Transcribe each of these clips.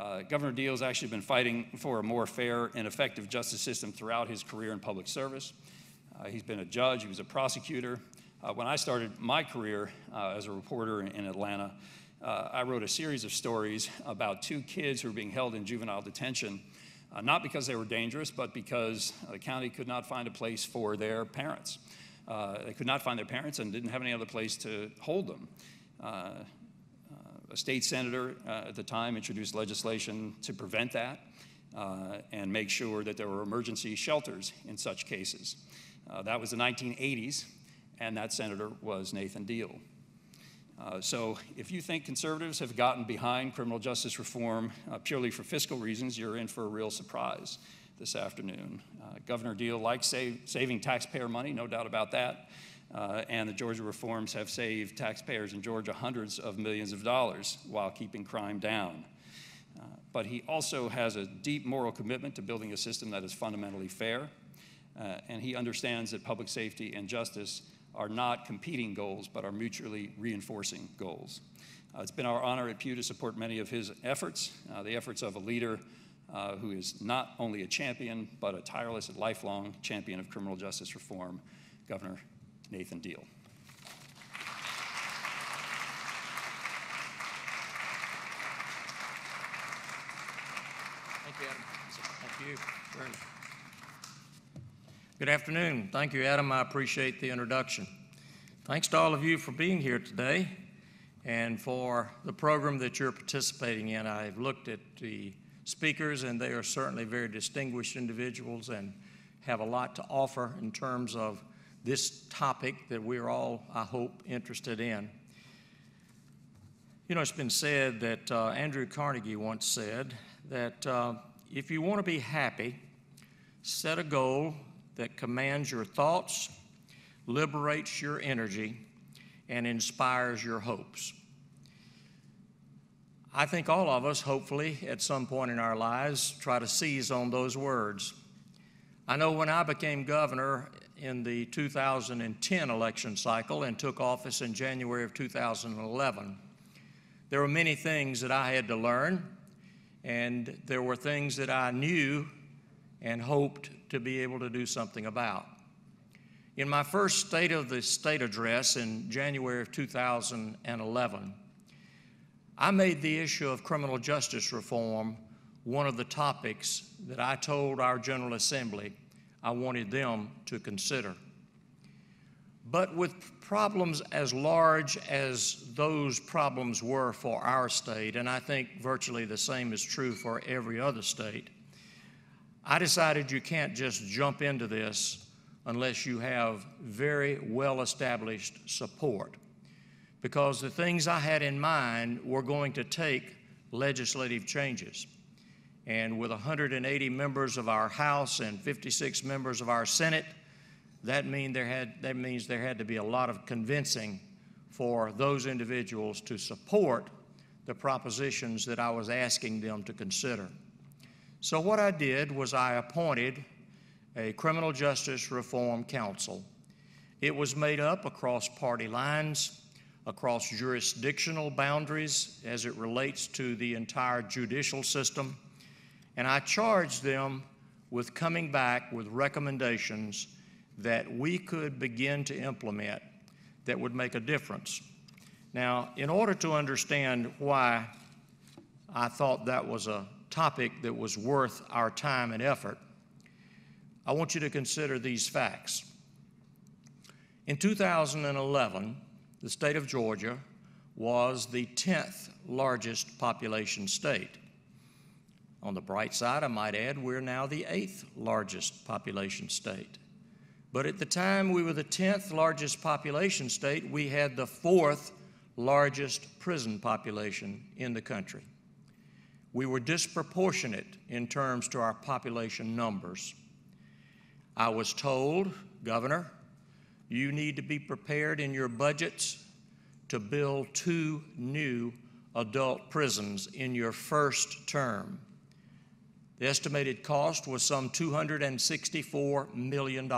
Uh, Governor Deal has actually been fighting for a more fair and effective justice system throughout his career in public service. Uh, he's been a judge, he was a prosecutor. Uh, when I started my career uh, as a reporter in, in Atlanta, uh, I wrote a series of stories about two kids who were being held in juvenile detention, not because they were dangerous, but because the county could not find a place for their parents. they could not find their parents and didn't have any other place to hold them a state senator uh, at the time introduced legislation to prevent that uh, and make sure that there were emergency shelters in such cases. Uh, that was the 1980s, and that senator was Nathan Deal. Uh, so, if you think conservatives have gotten behind criminal justice reform uh, purely for fiscal reasons, you're in for a real surprise this afternoon. Uh, Governor Deal likes save, saving taxpayer money, no doubt about that. Uh, and the Georgia reforms have saved taxpayers in Georgia hundreds of millions of dollars while keeping crime down. Uh, but he also has a deep moral commitment to building a system that is fundamentally fair. Uh, and he understands that public safety and justice are not competing goals, but are mutually reinforcing goals. Uh, it's been our honor at Pew to support many of his efforts, uh, the efforts of a leader uh, who is not only a champion, but a tireless and lifelong champion of criminal justice reform, Governor Nathan Deal. Thank you, Adam. Thank you. Good afternoon. Thank you, Adam. I appreciate the introduction. Thanks to all of you for being here today and for the program that you're participating in. I've looked at the speakers, and they are certainly very distinguished individuals and have a lot to offer in terms of this topic that we're all, I hope, interested in. You know, it's been said that uh, Andrew Carnegie once said that uh, if you want to be happy, set a goal that commands your thoughts, liberates your energy, and inspires your hopes. I think all of us, hopefully, at some point in our lives, try to seize on those words. I know when I became governor, in the 2010 election cycle and took office in January of 2011. There were many things that I had to learn, and there were things that I knew and hoped to be able to do something about. In my first State of the State address in January of 2011, I made the issue of criminal justice reform one of the topics that I told our General Assembly I wanted them to consider. But with problems as large as those problems were for our state, and I think virtually the same is true for every other state, I decided you can't just jump into this unless you have very well established support. Because the things I had in mind were going to take legislative changes. And with 180 members of our House and 56 members of our Senate, that, mean there had, that means there had to be a lot of convincing for those individuals to support the propositions that I was asking them to consider. So, what I did was I appointed a Criminal Justice Reform Council. It was made up across party lines, across jurisdictional boundaries as it relates to the entire judicial system and I charged them with coming back with recommendations that we could begin to implement that would make a difference. Now, in order to understand why I thought that was a topic that was worth our time and effort, I want you to consider these facts. In 2011, the state of Georgia was the 10th largest population state. On the bright side, I might add, we're now the eighth largest population state. But at the time we were the 10th largest population state, we had the fourth largest prison population in the country. We were disproportionate in terms to our population numbers. I was told, Governor, you need to be prepared in your budgets to build two new adult prisons in your first term. The estimated cost was some $264 million.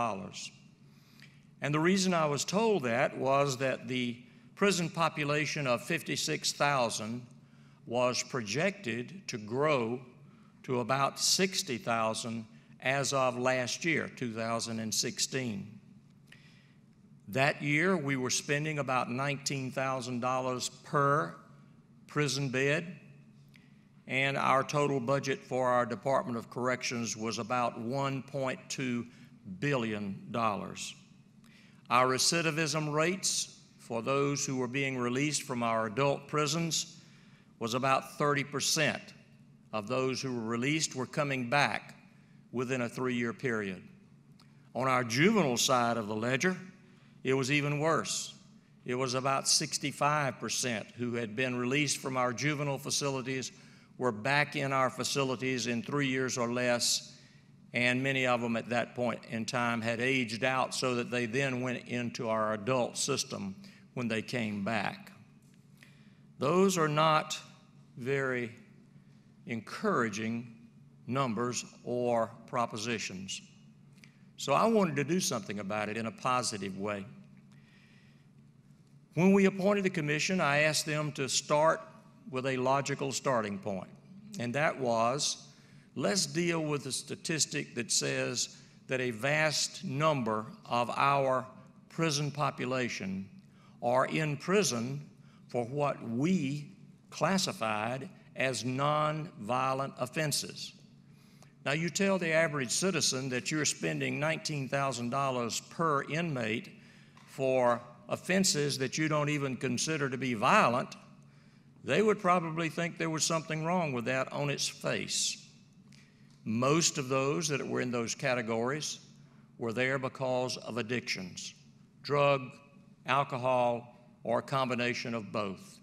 And the reason I was told that was that the prison population of 56,000 was projected to grow to about 60,000 as of last year, 2016. That year, we were spending about $19,000 per prison bed, and our total budget for our Department of Corrections was about $1.2 billion. Our recidivism rates for those who were being released from our adult prisons was about 30% of those who were released were coming back within a three year period. On our juvenile side of the ledger, it was even worse. It was about 65% who had been released from our juvenile facilities were back in our facilities in three years or less, and many of them at that point in time had aged out so that they then went into our adult system when they came back. Those are not very encouraging numbers or propositions. So I wanted to do something about it in a positive way. When we appointed the commission, I asked them to start with a logical starting point, and that was let's deal with the statistic that says that a vast number of our prison population are in prison for what we classified as nonviolent offenses. Now, you tell the average citizen that you're spending $19,000 per inmate for offenses that you don't even consider to be violent, they would probably think there was something wrong with that on its face. Most of those that were in those categories were there because of addictions drug, alcohol, or a combination of both.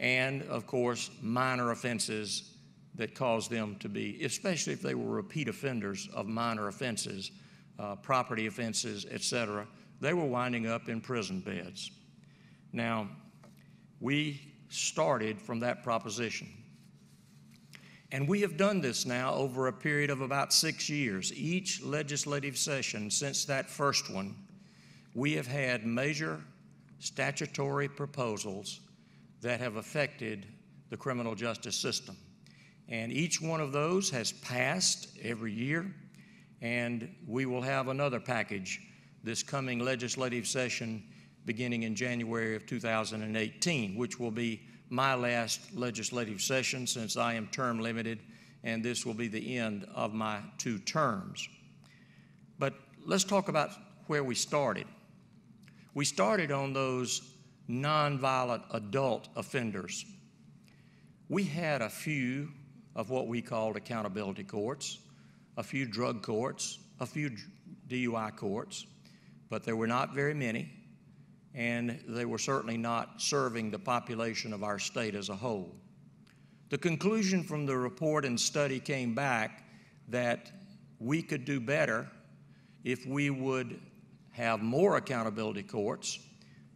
And, of course, minor offenses that caused them to be, especially if they were repeat offenders of minor offenses, uh, property offenses, etc., they were winding up in prison beds. Now, we started from that proposition. And we have done this now over a period of about six years. Each legislative session since that first one, we have had major statutory proposals that have affected the criminal justice system. And each one of those has passed every year, and we will have another package this coming legislative session beginning in January of 2018, which will be my last legislative session since I am term limited, and this will be the end of my two terms. But let's talk about where we started. We started on those nonviolent adult offenders. We had a few of what we called accountability courts, a few drug courts, a few DUI courts, but there were not very many, and they were certainly not serving the population of our state as a whole. The conclusion from the report and study came back that we could do better if we would have more accountability courts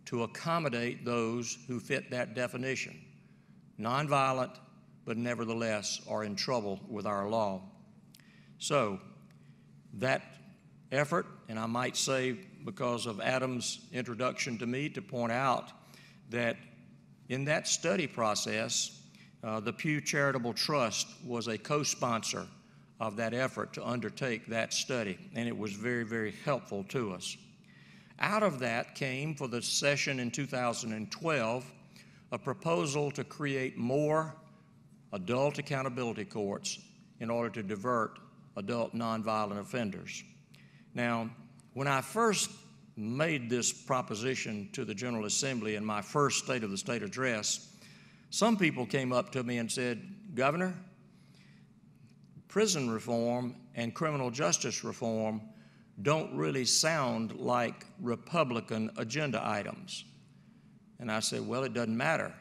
to accommodate those who fit that definition nonviolent, but nevertheless are in trouble with our law. So, that effort, and I might say because of Adam's introduction to me to point out that in that study process, uh, the Pew Charitable Trust was a co sponsor of that effort to undertake that study, and it was very, very helpful to us. Out of that came for the session in 2012 a proposal to create more adult accountability courts in order to divert adult nonviolent offenders. Now, when I first made this proposition to the General Assembly in my first State of the State address, some people came up to me and said, Governor, prison reform and criminal justice reform don't really sound like Republican agenda items. And I said, Well, it doesn't matter.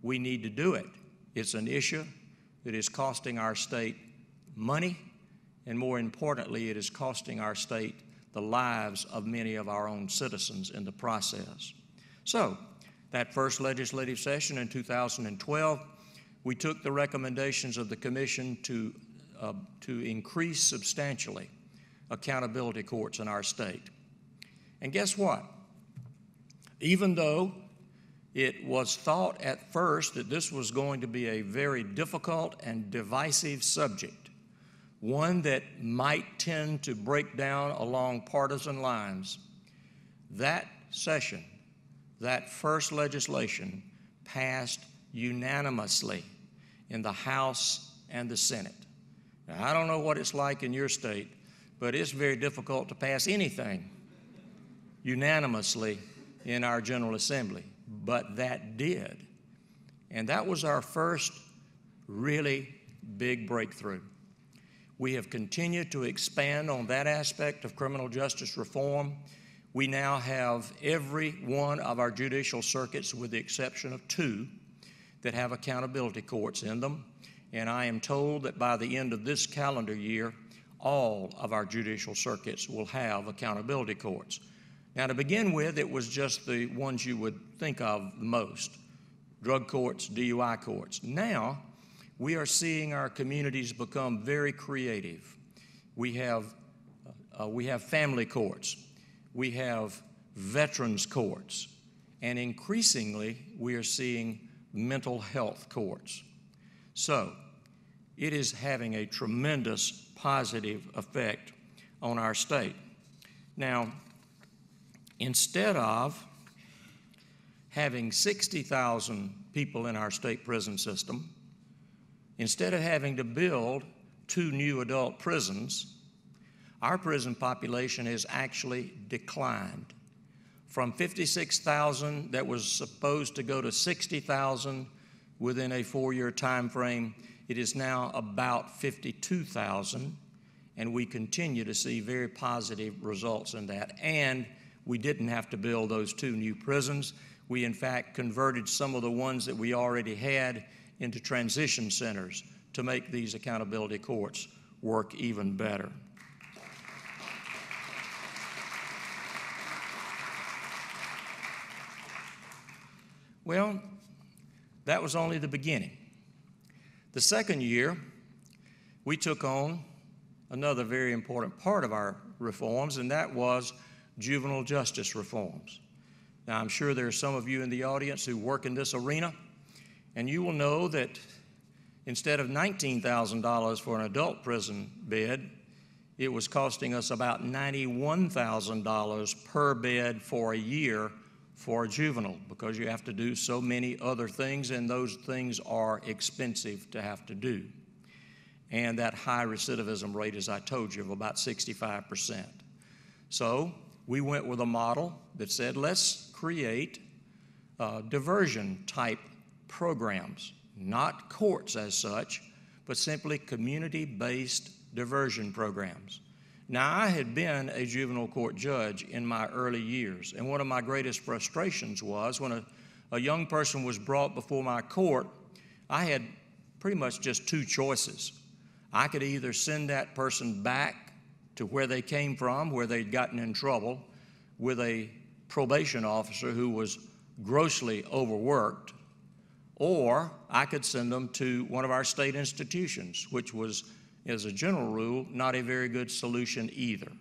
We need to do it. It's an issue that is costing our state money, and more importantly, it is costing our state the lives of many of our own citizens in the process. So, that first legislative session in 2012, we took the recommendations of the Commission to, uh, to increase substantially accountability courts in our state. And guess what? Even though It was thought at first that this was going to be a very difficult and divisive subject, one that might tend to break down along partisan lines. That session, that first legislation, passed unanimously in the House and the Senate. Now, I don't know what it's like in your state, but it's very difficult to pass anything unanimously in our General Assembly. But that did. And that was our first really big breakthrough. We have continued to expand on that aspect of criminal justice reform. We now have every one of our judicial circuits, with the exception of two, that have accountability courts in them. And I am told that by the end of this calendar year, all of our judicial circuits will have accountability courts. Now, to begin with, it was just the ones you would think of the most drug courts, DUI courts. Now, we are seeing our communities become very creative. We have, uh, we have family courts, we have veterans courts, and increasingly, we are seeing mental health courts. So, it is having a tremendous positive effect on our state. Now, instead of having 60,000 people in our state prison system, instead of having to build two new adult prisons, our prison population has actually declined from 56,000 that was supposed to go to 60,000 within a four-year time frame. It is now about 52,000, and we continue to see very positive results in that. And we didn't have to build those two new prisons. We, in fact, converted some of the ones that we already had into transition centers to make these accountability courts work even better. Well, that was only the beginning. The second year, we took on another very important part of our reforms, and that was juvenile justice reforms. Now, I'm sure there are some of you in the audience who work in this arena, and you will know that instead of $19,000 for an adult prison bed, it was costing us about $91,000 per bed for a year for a juvenile because you have to do so many other things, and those things are expensive to have to do. And that high recidivism rate, as I told you, of about 65%. So we went with a model that said, let's create uh, diversion type programs, not courts as such, but simply community based diversion programs. Now, I had been a juvenile court judge in my early years, and one of my greatest frustrations was when a, a young person was brought before my court, I had pretty much just two choices. I could either send that person back to where they came from, where they'd gotten in trouble with a probation officer who was grossly overworked, or I could send them to one of our state institutions, which was, as a general rule, not a very good solution either.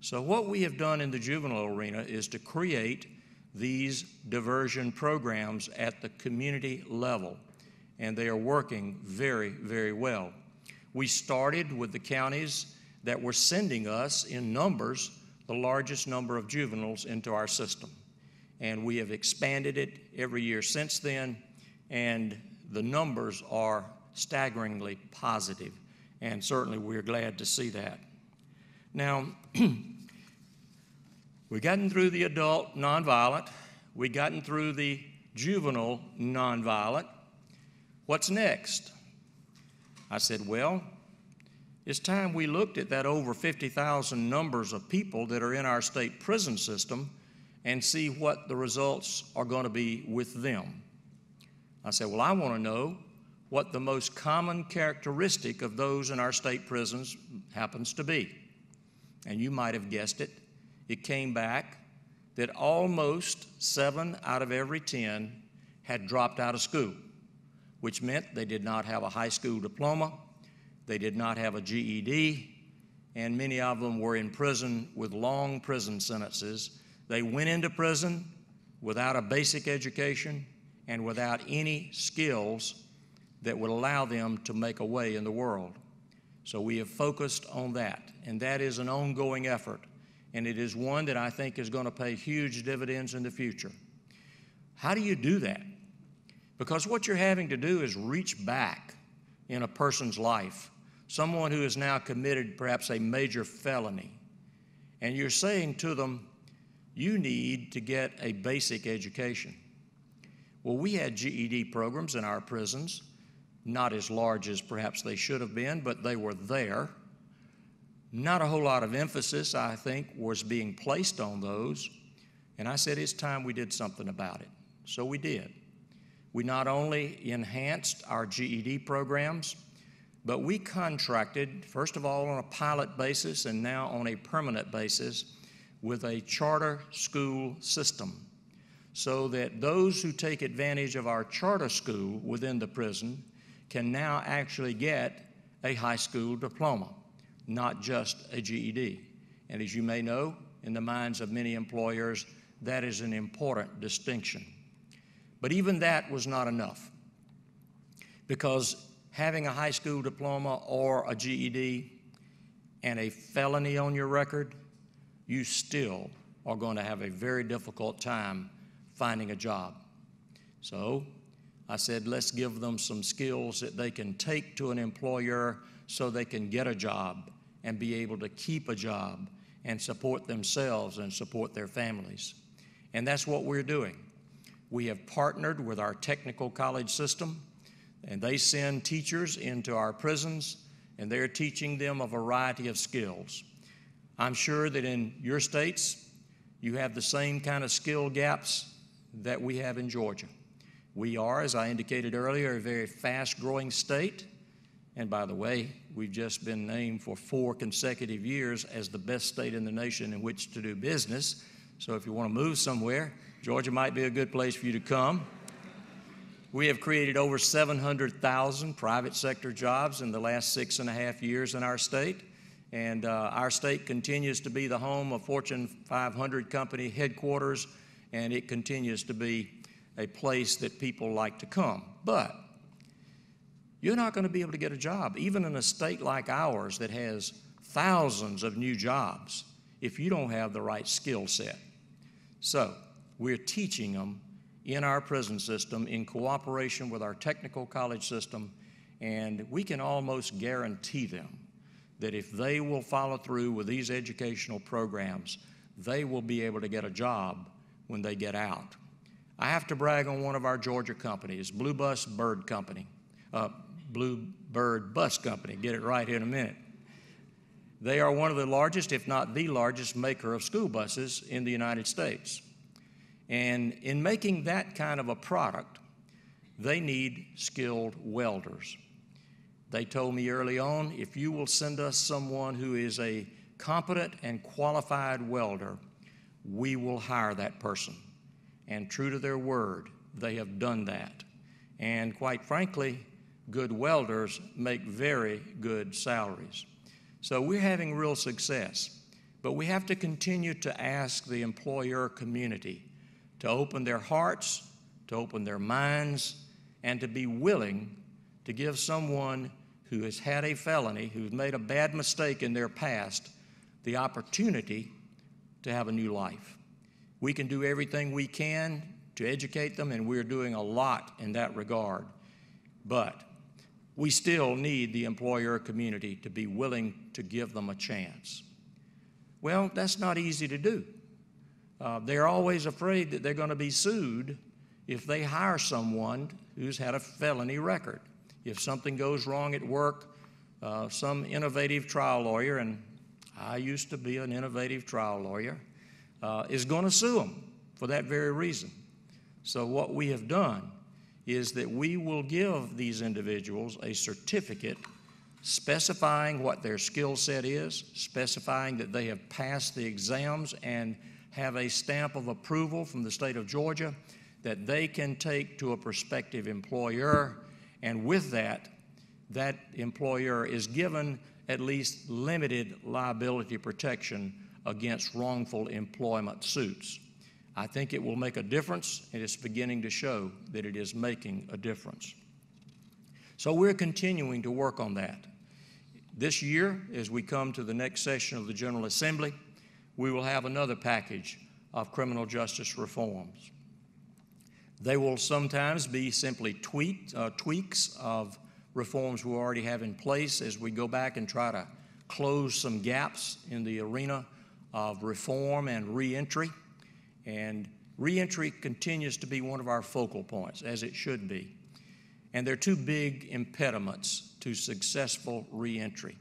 So, what we have done in the juvenile arena is to create these diversion programs at the community level, and they are working very, very well. We started with the counties that were sending us in numbers the largest number of juveniles into our system. And we have expanded it every year since then, and the numbers are staggeringly positive, and certainly we're glad to see that. Now, we've gotten through the adult nonviolent, we've gotten through the juvenile nonviolent. What's next? I said, Well, it's time we looked at that over 50,000 numbers of people that are in our state prison system and see what the results are going to be with them. I said, Well, I want to know what the most common characteristic of those in our state prisons happens to be. And you might have guessed it. It came back that almost seven out of every 10 had dropped out of school, which meant they did not have a high school diploma they did not have a GED, and many of them were in prison with long prison sentences. They went into prison, without a basic education and without any skills that would allow them to make a way in the world. So we have focused on that, and that is an ongoing effort, and it is one that I think is going to pay huge dividends in the future. How do you do that? Because what you're having to do is reach back in a person's life, someone who has now committed perhaps a major felony, and you're saying to them, you need to get a basic education. Well, we had GED programs in our prisons, not as large as perhaps they should have been, but they were there. Not a whole lot of emphasis, I think, was being placed on those. And I said, it's time we did something about it. So we did. We not only enhanced our GED programs, but we contracted, first of all, on a pilot basis and now on a permanent basis with a charter school system so that those who take advantage of our charter school within the prison can now actually get a high school diploma, not just a GED. And as you may know, in the minds of many employers, that is an important distinction. But even that was not enough because having a high school diploma or a GED and a felony on your record, you still are going to have a very difficult time finding a job. So I said, let's give them some skills that they can take to an employer so they can get a job and be able to keep a job and support themselves and support their families. And that's what we're doing. We have partnered with our technical college system, and they send teachers into our prisons, and they're teaching them a variety of skills. I'm sure that in your states, you have the same kind of skill gaps that we have in Georgia. We are, as I indicated earlier, a very fast growing state. And by the way, we've just been named for four consecutive years as the best state in the nation in which to do business. So if you want to move somewhere, Georgia might be a good place for you to come. We have created over 700,000 private sector jobs in the last six and a half years in our state. And uh, our state continues to be the home of Fortune 500 company headquarters, and it continues to be a place that people like to come. But you're not going to be able to get a job, even in a state like ours that has thousands of new jobs, if you don't have the right skill set. So, we're teaching them in our prison system in cooperation with our technical college system, and we can almost guarantee them that if they will follow through with these educational programs, they will be able to get a job when they get out. I have to brag on one of our Georgia companies, Blue Bus Bird Company, uh, Blue Bird Bus Company. Get it right here in a minute. They are one of the largest, if not the largest, maker of school buses in the United States. And in making that kind of a product, they need skilled welders. They told me early on if you will send us someone who is a competent and qualified welder, we will hire that person. And true to their word, they have done that. And quite frankly, good welders make very good salaries. So we're having real success. But we have to continue to ask the employer community to open their hearts, to open their minds, and to be willing to give someone who has had a felony, who's made a bad mistake in their past, the opportunity to have a new life. We can do everything we can to educate them, and we're doing a lot in that regard. But we still need the employer community to be willing to give them a chance. Well, that's not easy to do. Uh, they're always afraid that they're going to be sued if they hire someone who's had a felony record. If something goes wrong at work, uh, some innovative trial lawyer, and I used to be an innovative trial lawyer, uh, is going to sue them for that very reason. So, what we have done is that we will give these individuals a certificate specifying what their skill set is, specifying that they have passed the exams and have a stamp of approval from the state of Georgia that they can take to a prospective employer. And with that, that employer is given at least limited liability protection against wrongful employment suits. I think it will make a difference, and it's beginning to show that it is making a difference. So we're continuing to work on that. This year, as we come to the next session of the General Assembly, we will have another package of criminal justice reforms. They will sometimes be simply tweaked, uh, tweaks of reforms we already have in place as we go back and try to close some gaps in the arena of reform and reentry. And reentry continues to be one of our focal points, as it should be. And there are two big impediments to successful reentry.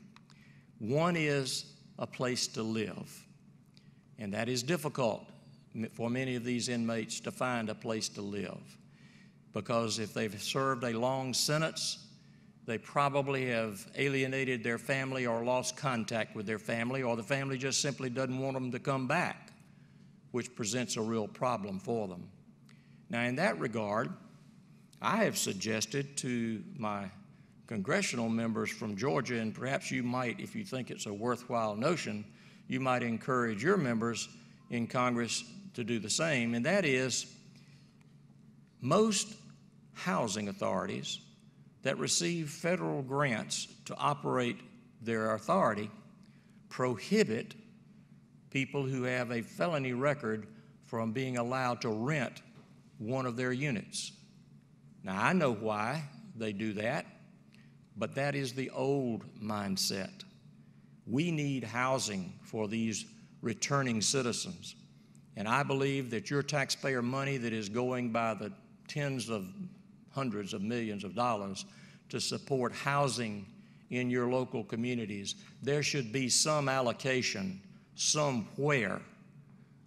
One is a place to live, and that is difficult for many of these inmates to find a place to live because if they've served a long sentence, they probably have alienated their family or lost contact with their family, or the family just simply doesn't want them to come back, which presents a real problem for them. Now, in that regard, I have suggested to my congressional members from Georgia, and perhaps you might, if you think it's a worthwhile notion, you might encourage your members in Congress to do the same, and that is most housing authorities that receive federal grants to operate their authority prohibit people who have a felony record from being allowed to rent one of their units. Now, I know why they do that, but that is the old mindset. We need housing for these returning citizens. And I believe that your taxpayer money that is going by the tens of hundreds of millions of dollars to support housing in your local communities, there should be some allocation somewhere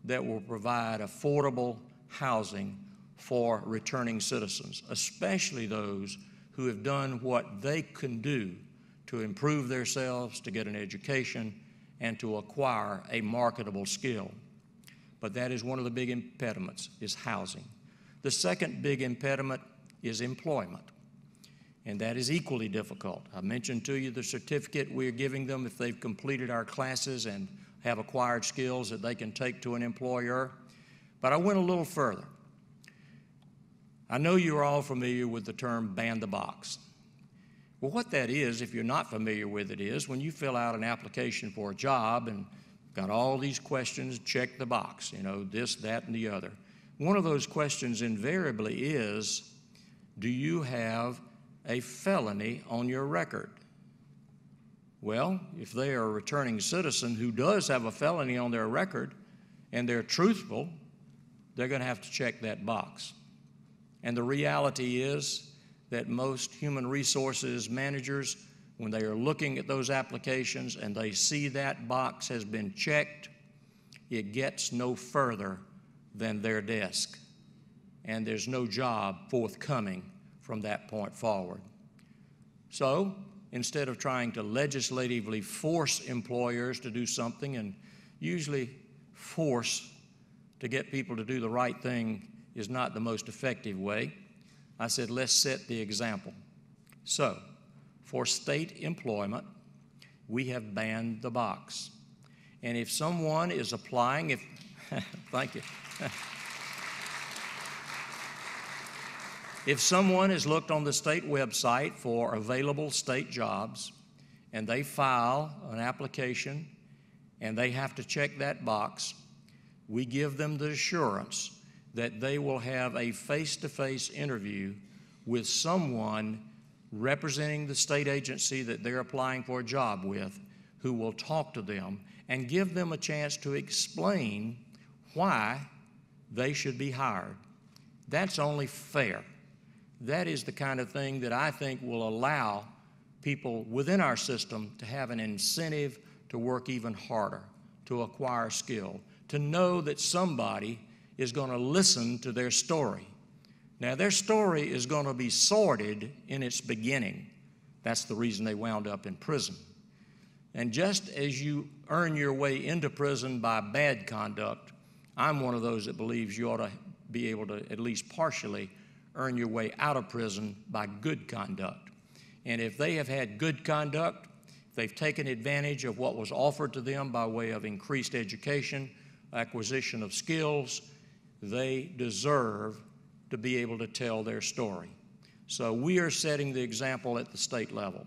that will provide affordable housing for returning citizens, especially those who have done what they can do to improve themselves, to get an education, and to acquire a marketable skill. But that is one of the big impediments is housing. The second big impediment is employment. And that is equally difficult. I mentioned to you the certificate we're giving them if they've completed our classes and have acquired skills that they can take to an employer. But I went a little further. I know you're all familiar with the term ban the box. Well, what that is, if you're not familiar with it, is when you fill out an application for a job and got all these questions, check the box, you know, this, that, and the other. One of those questions invariably is Do you have a felony on your record? Well, if they are a returning citizen who does have a felony on their record and they're truthful, they're going to have to check that box. And the reality is that most human resources managers, when they are looking at those applications and they see that box has been checked, it gets no further than their desk. And there's no job forthcoming from that point forward. So, instead of trying to legislatively force employers to do something and usually force to get people to do the right thing is not the most effective way. I said, let's set the example. So, for state employment, we have banned the box. And if someone is applying, if, thank you. if someone has looked on the state website for available state jobs and they file an application and they have to check that box, we give them the assurance that they will have a face to face interview with someone representing the state agency that they're applying for a job with who will talk to them and give them a chance to explain why they should be hired. That's only fair. That is the kind of thing that I think will allow people within our system to have an incentive to work even harder, to acquire skill, to know that somebody is going to listen to their story. Now, their story is going to be sorted in its beginning. That's the reason they wound up in prison. And just as you earn your way into prison by bad conduct, I'm one of those that believes you ought to be able to at least partially earn your way out of prison by good conduct. And if they have had good conduct, they've taken advantage of what was offered to them by way of increased education, acquisition of skills, they deserve to be able to tell their story. So we are setting the example at the state level.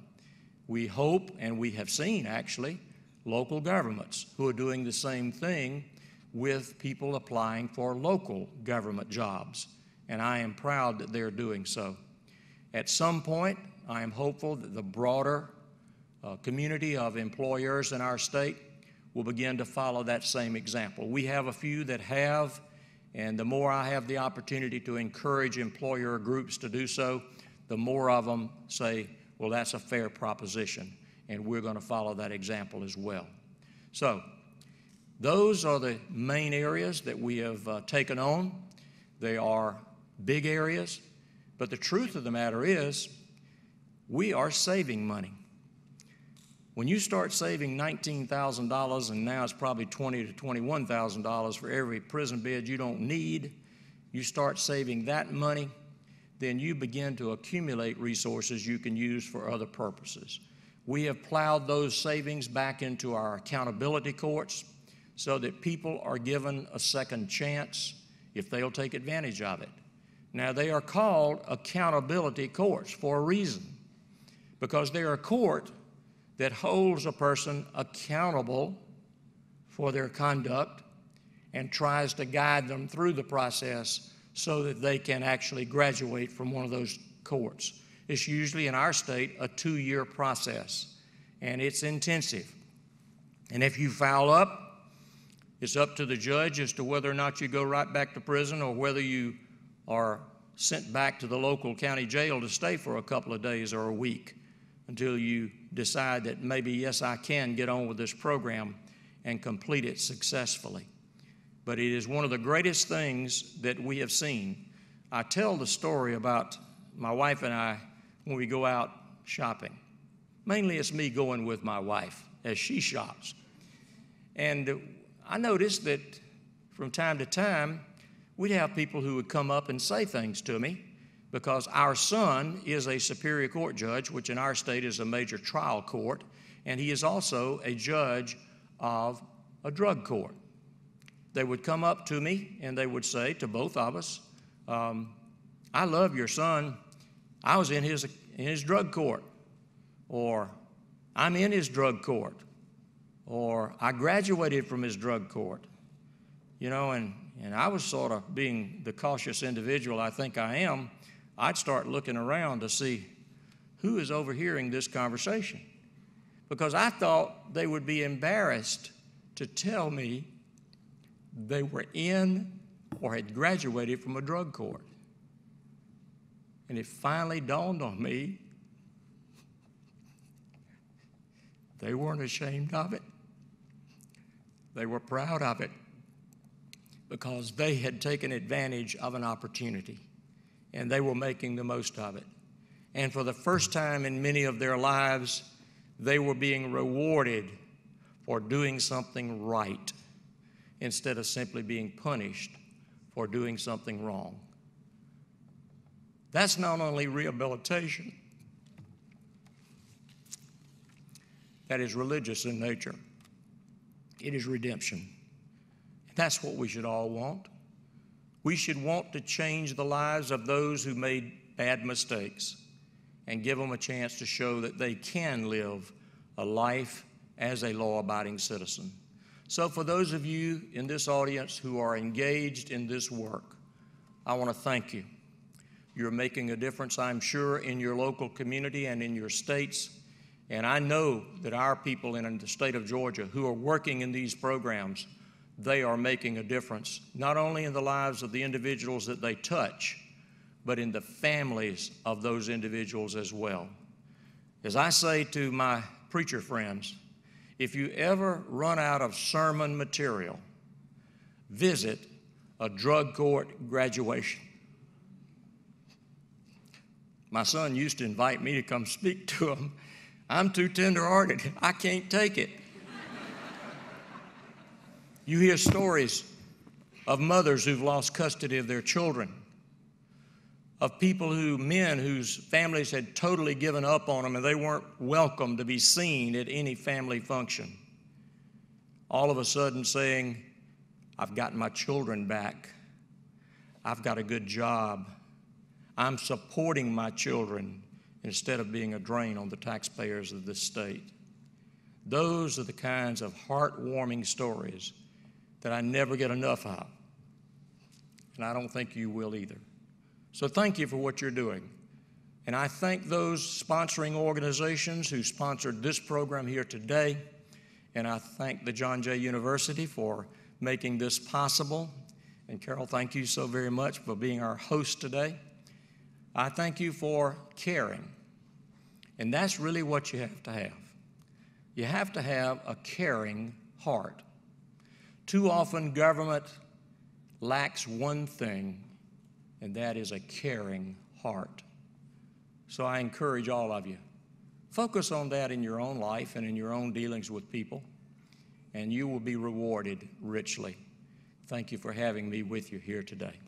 We hope, and we have seen actually, local governments who are doing the same thing with people applying for local government jobs. And I am proud that they're doing so. At some point, I am hopeful that the broader uh, community of employers in our state will begin to follow that same example. We have a few that have, and the more I have the opportunity to encourage employer groups to do so, the more of them say, well, that's a fair proposition, and we're going to follow that example as well. So, those are the main areas that we have uh, taken on. They are big areas, but the truth of the matter is, we are saving money. When you start saving $19,000 and now it's probably 20 to $21,000 for every prison bed you don't need, you start saving that money, then you begin to accumulate resources you can use for other purposes. We have plowed those savings back into our accountability courts so that people are given a second chance if they'll take advantage of it. Now, they are called accountability courts for a reason because they're a court that holds a person accountable for their conduct and tries to guide them through the process so that they can actually graduate from one of those courts. It's usually in our state a two year process, and it's intensive. And if you foul up, it's up to the judge as to whether or not you go right back to prison or whether you are sent back to the local county jail to stay for a couple of days or a week until you decide that maybe, yes, I can get on with this program and complete it successfully. But it is one of the greatest things that we have seen. I tell the story about my wife and I when we go out shopping. Mainly it's me going with my wife as she shops. And I noticed that from time to time, we'd have people who would come up and say things to me because our son is a Superior Court judge, which in our state is a major trial court, and he is also a judge of a drug court. They would come up to me and they would say to both of us, um, I love your son. I was in his, in his drug court. Or, I'm in his drug court. Or, I graduated from his drug court. You know, and, and I was sort of being the cautious individual I think I am I'd start looking around to see who is overhearing this conversation. Because I thought they would be embarrassed to tell me they were in or had graduated from a drug court. And it finally dawned on me they weren't ashamed of it, they were proud of it because they had taken advantage of an opportunity and they were making the most of it. And for the first time in many of their lives, they were being rewarded for doing something right instead of simply being punished for doing something wrong. That's not only rehabilitation, that is religious in nature, it is redemption. That's what we should all want. We should want to change the lives of those who made bad mistakes and give them a chance to show that they can live a life as a law abiding citizen. So, for those of you in this audience who are engaged in this work, I want to thank you. You're making a difference, I'm sure, in your local community and in your states. And I know that our people in the state of Georgia who are working in these programs they are making a difference, not only in the lives of the individuals that they touch, but in the families of those individuals as well. As I say to my preacher friends, if you ever run out of sermon material, visit a drug court graduation. My son used to invite me to come speak to him. I'm too tenderhearted. I can't take it. You hear stories of mothers who've lost custody of their children, of people who, men whose families had totally given up on them and they weren't welcome to be seen at any family function. All of a sudden saying, I've gotten my children back. I've got a good job. I'm supporting my children instead of being a drain on the taxpayers of this state. Those are the kinds of heartwarming stories that I never get enough of. And I don't think you will either. So thank you for what you're doing. And I thank those sponsoring organizations who sponsored this program here today. And I thank the John Jay University for making this possible. And Karol, thank you so very much for being our host today. I thank you for caring. And that's really what you have to have. You have to have a caring heart. Too often, government lacks one thing, and that is a caring heart. So I encourage all of you focus on that in your own life and in your own dealings with people, and you will be rewarded richly. Thank you for having me with you here today.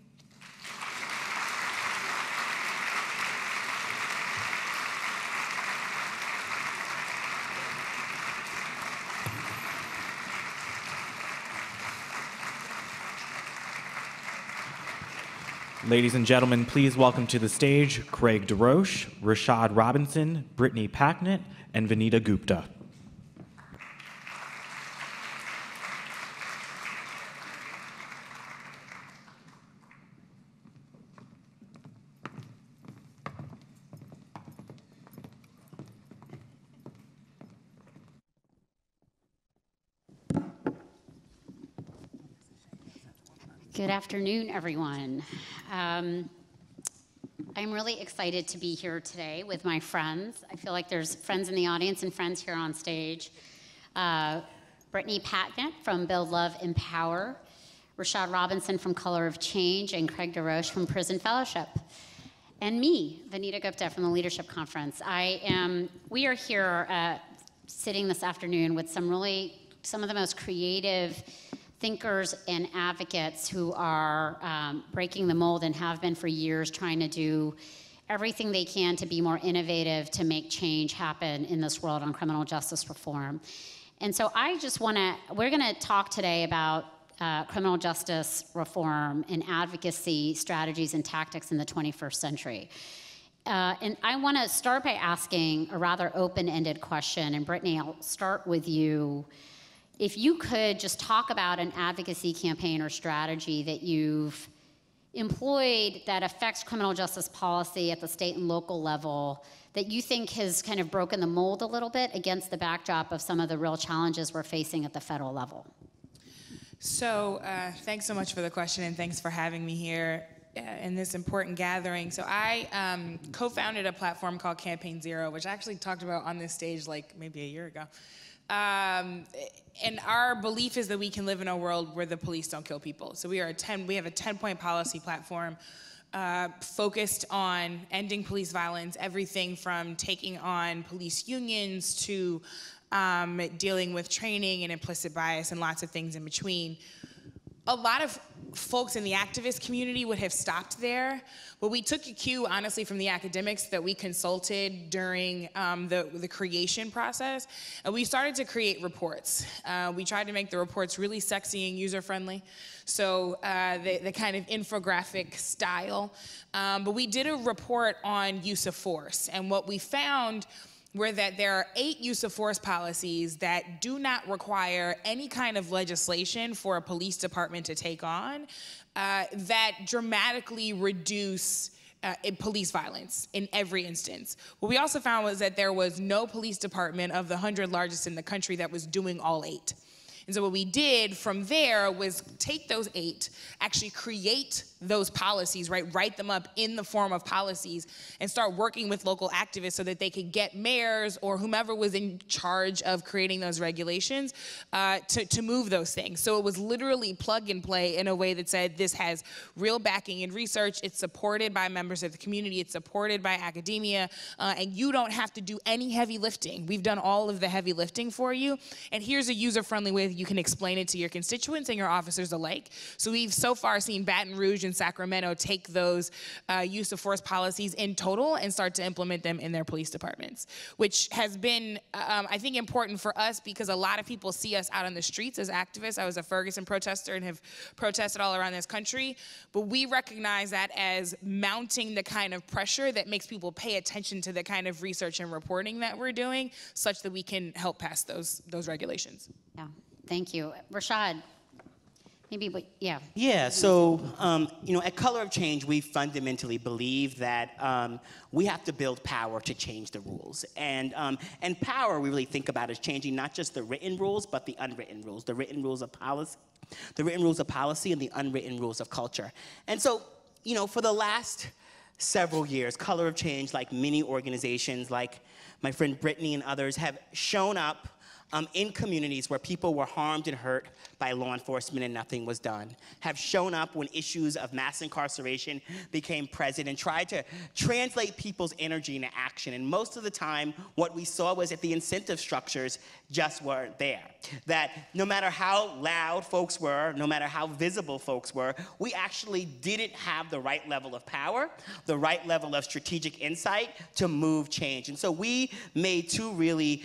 Ladies and gentlemen, please welcome to the stage Craig DeRoche, Rashad Robinson, Brittany Packnett, and Vanita Gupta. Good afternoon, everyone. Um, I'm really excited to be here today with my friends. I feel like there's friends in the audience and friends here on stage. Uh, Brittany Packnett from Build Love Empower, Rashad Robinson from Color of Change, and Craig DeRoche from Prison Fellowship. And me, Vanita Gupta from the Leadership Conference. I am, we are here uh, sitting this afternoon with some really, some of the most creative thinkers and advocates who are um, breaking the mold and have been for years trying to do everything they can to be more innovative to make change happen in this world on criminal justice reform. And so I just want to, we're going to talk today about uh, criminal justice reform and advocacy strategies and tactics in the 21st century. Uh, and I want to start by asking a rather open ended question. And Brittany, I'll start with you if you could just talk about an advocacy campaign or strategy that you've employed that affects criminal justice policy at the state and local level that you think has kind of broken the mold a little bit against the backdrop of some of the real challenges we're facing at the federal level? So, uh, thanks so much for the question and thanks for having me here uh, in this important gathering. So, I um, co founded a platform called Campaign Zero, which I actually talked about on this stage like maybe a year ago. Um, and our belief is that we can live in a world where the police don't kill people. So we are a 10, we have a 10 point policy platform uh, focused on ending police violence, everything from taking on police unions to um, dealing with training and implicit bias and lots of things in between a lot of folks in the activist community would have stopped there, but we took a cue, honestly, from the academics that we consulted during um, the, the creation process, and we started to create reports. Uh, we tried to make the reports really sexy and user-friendly, so uh, the, the, kind of infographic style. Um, but we did a report on use of force, and what we found where that there are eight use of force policies that do not require any kind of legislation for a police department to take on uh, that dramatically reduce uh, police violence in every instance. What we also found was that there was no police department of the 100 largest in the country that was doing all eight. And so what we did from there was take those eight, actually create those policies, right? Write them up in the form of policies and start working with local activists so that they could get mayors or whomever was in charge of creating those regulations uh, to, to move those things. So it was literally plug and play in a way that said this has real backing in research, it's supported by members of the community, it's supported by academia, uh, and you don't have to do any heavy lifting. We've done all of the heavy lifting for you, and here's a user-friendly way that you can explain it to your constituents and your officers alike. So we've so far seen Baton Rouge and Sacramento take those uh, use of force policies in total and start to implement them in their police departments, which has been, um, I think, important for us because a lot of people see us out on the streets as activists. I was a Ferguson protester and have protested all around this country, but we recognize that as mounting the kind of pressure that makes people pay attention to the kind of research and reporting that we're doing, such that we can help pass those those regulations. Yeah, thank you. Rashad, maybe, but, yeah. Yeah, so, um, you know, at Color of Change, we fundamentally believe that um, we have to build power to change the rules. And, um, and power, we really think about as changing not just the written rules, but the unwritten rules, the written rules of policy, the written rules of policy and the unwritten rules of culture. And so, you know, for the last several years, Color of Change, like many organizations, like my friend Brittany and others, have shown up um, in communities where people were harmed and hurt by law enforcement and nothing was done, have shown up when issues of mass incarceration became present and tried to translate people's energy into action. And most of the time, what we saw was that the incentive structures just weren't there. That no matter how loud folks were, no matter how visible folks were, we actually didn't have the right level of power, the right level of strategic insight to move change. And so we made two really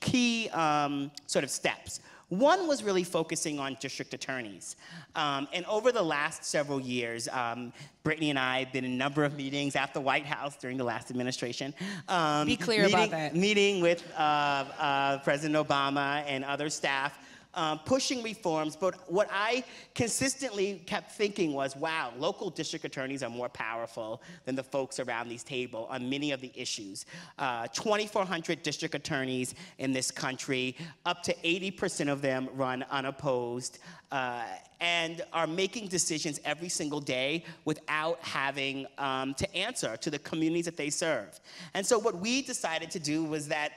key um, sort of steps. One was really focusing on district attorneys. Um, and over the last several years, um, Brittany and I have been in a number of meetings at the White House during the last administration. Um, Be clear meeting, about that. Meeting with uh, uh, President Obama and other staff um, pushing reforms, but what I consistently kept thinking was, wow, local district attorneys are more powerful than the folks around these table on many of the issues. Uh, 2,400 district attorneys in this country, up to 80% of them run unopposed. Uh, and are making decisions every single day without having um, to answer to the communities that they serve. And so, what we decided to do was that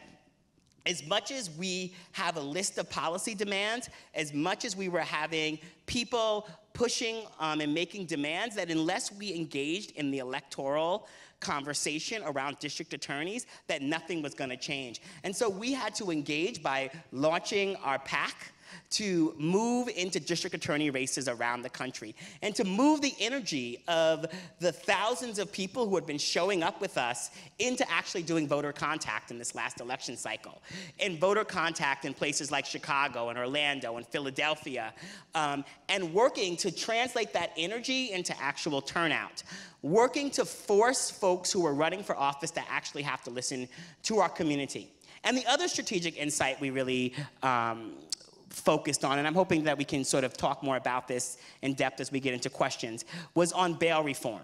as much as we have a list of policy demands, as much as we were having people pushing um, and making demands, that unless we engaged in the electoral conversation around district attorneys, that nothing was going to change. And so we had to engage by launching our PAC to move into district attorney races around the country and to move the energy of the thousands of people who had been showing up with us into actually doing voter contact in this last election cycle. And voter contact in places like Chicago and Orlando and Philadelphia, um, and working to translate that energy into actual turnout working to force folks who are running for office to actually have to listen to our community. And the other strategic insight we really um, focused on, and I'm hoping that we can sort of talk more about this in depth as we get into questions, was on bail reform.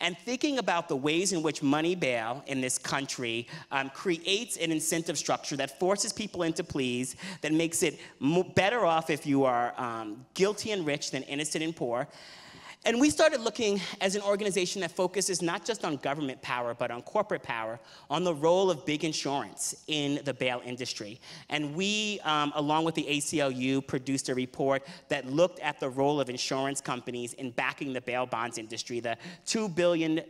And thinking about the ways in which money bail in this country um, creates an incentive structure that forces people into pleas, that makes it better off if you are um, guilty and rich than innocent and poor, and we started looking as an organization that focuses not just on government power, but on corporate power, on the role of big insurance in the bail industry. And we, um, along with the ACLU, produced a report that looked at the role of insurance companies in backing the bail bonds industry, the $2 billion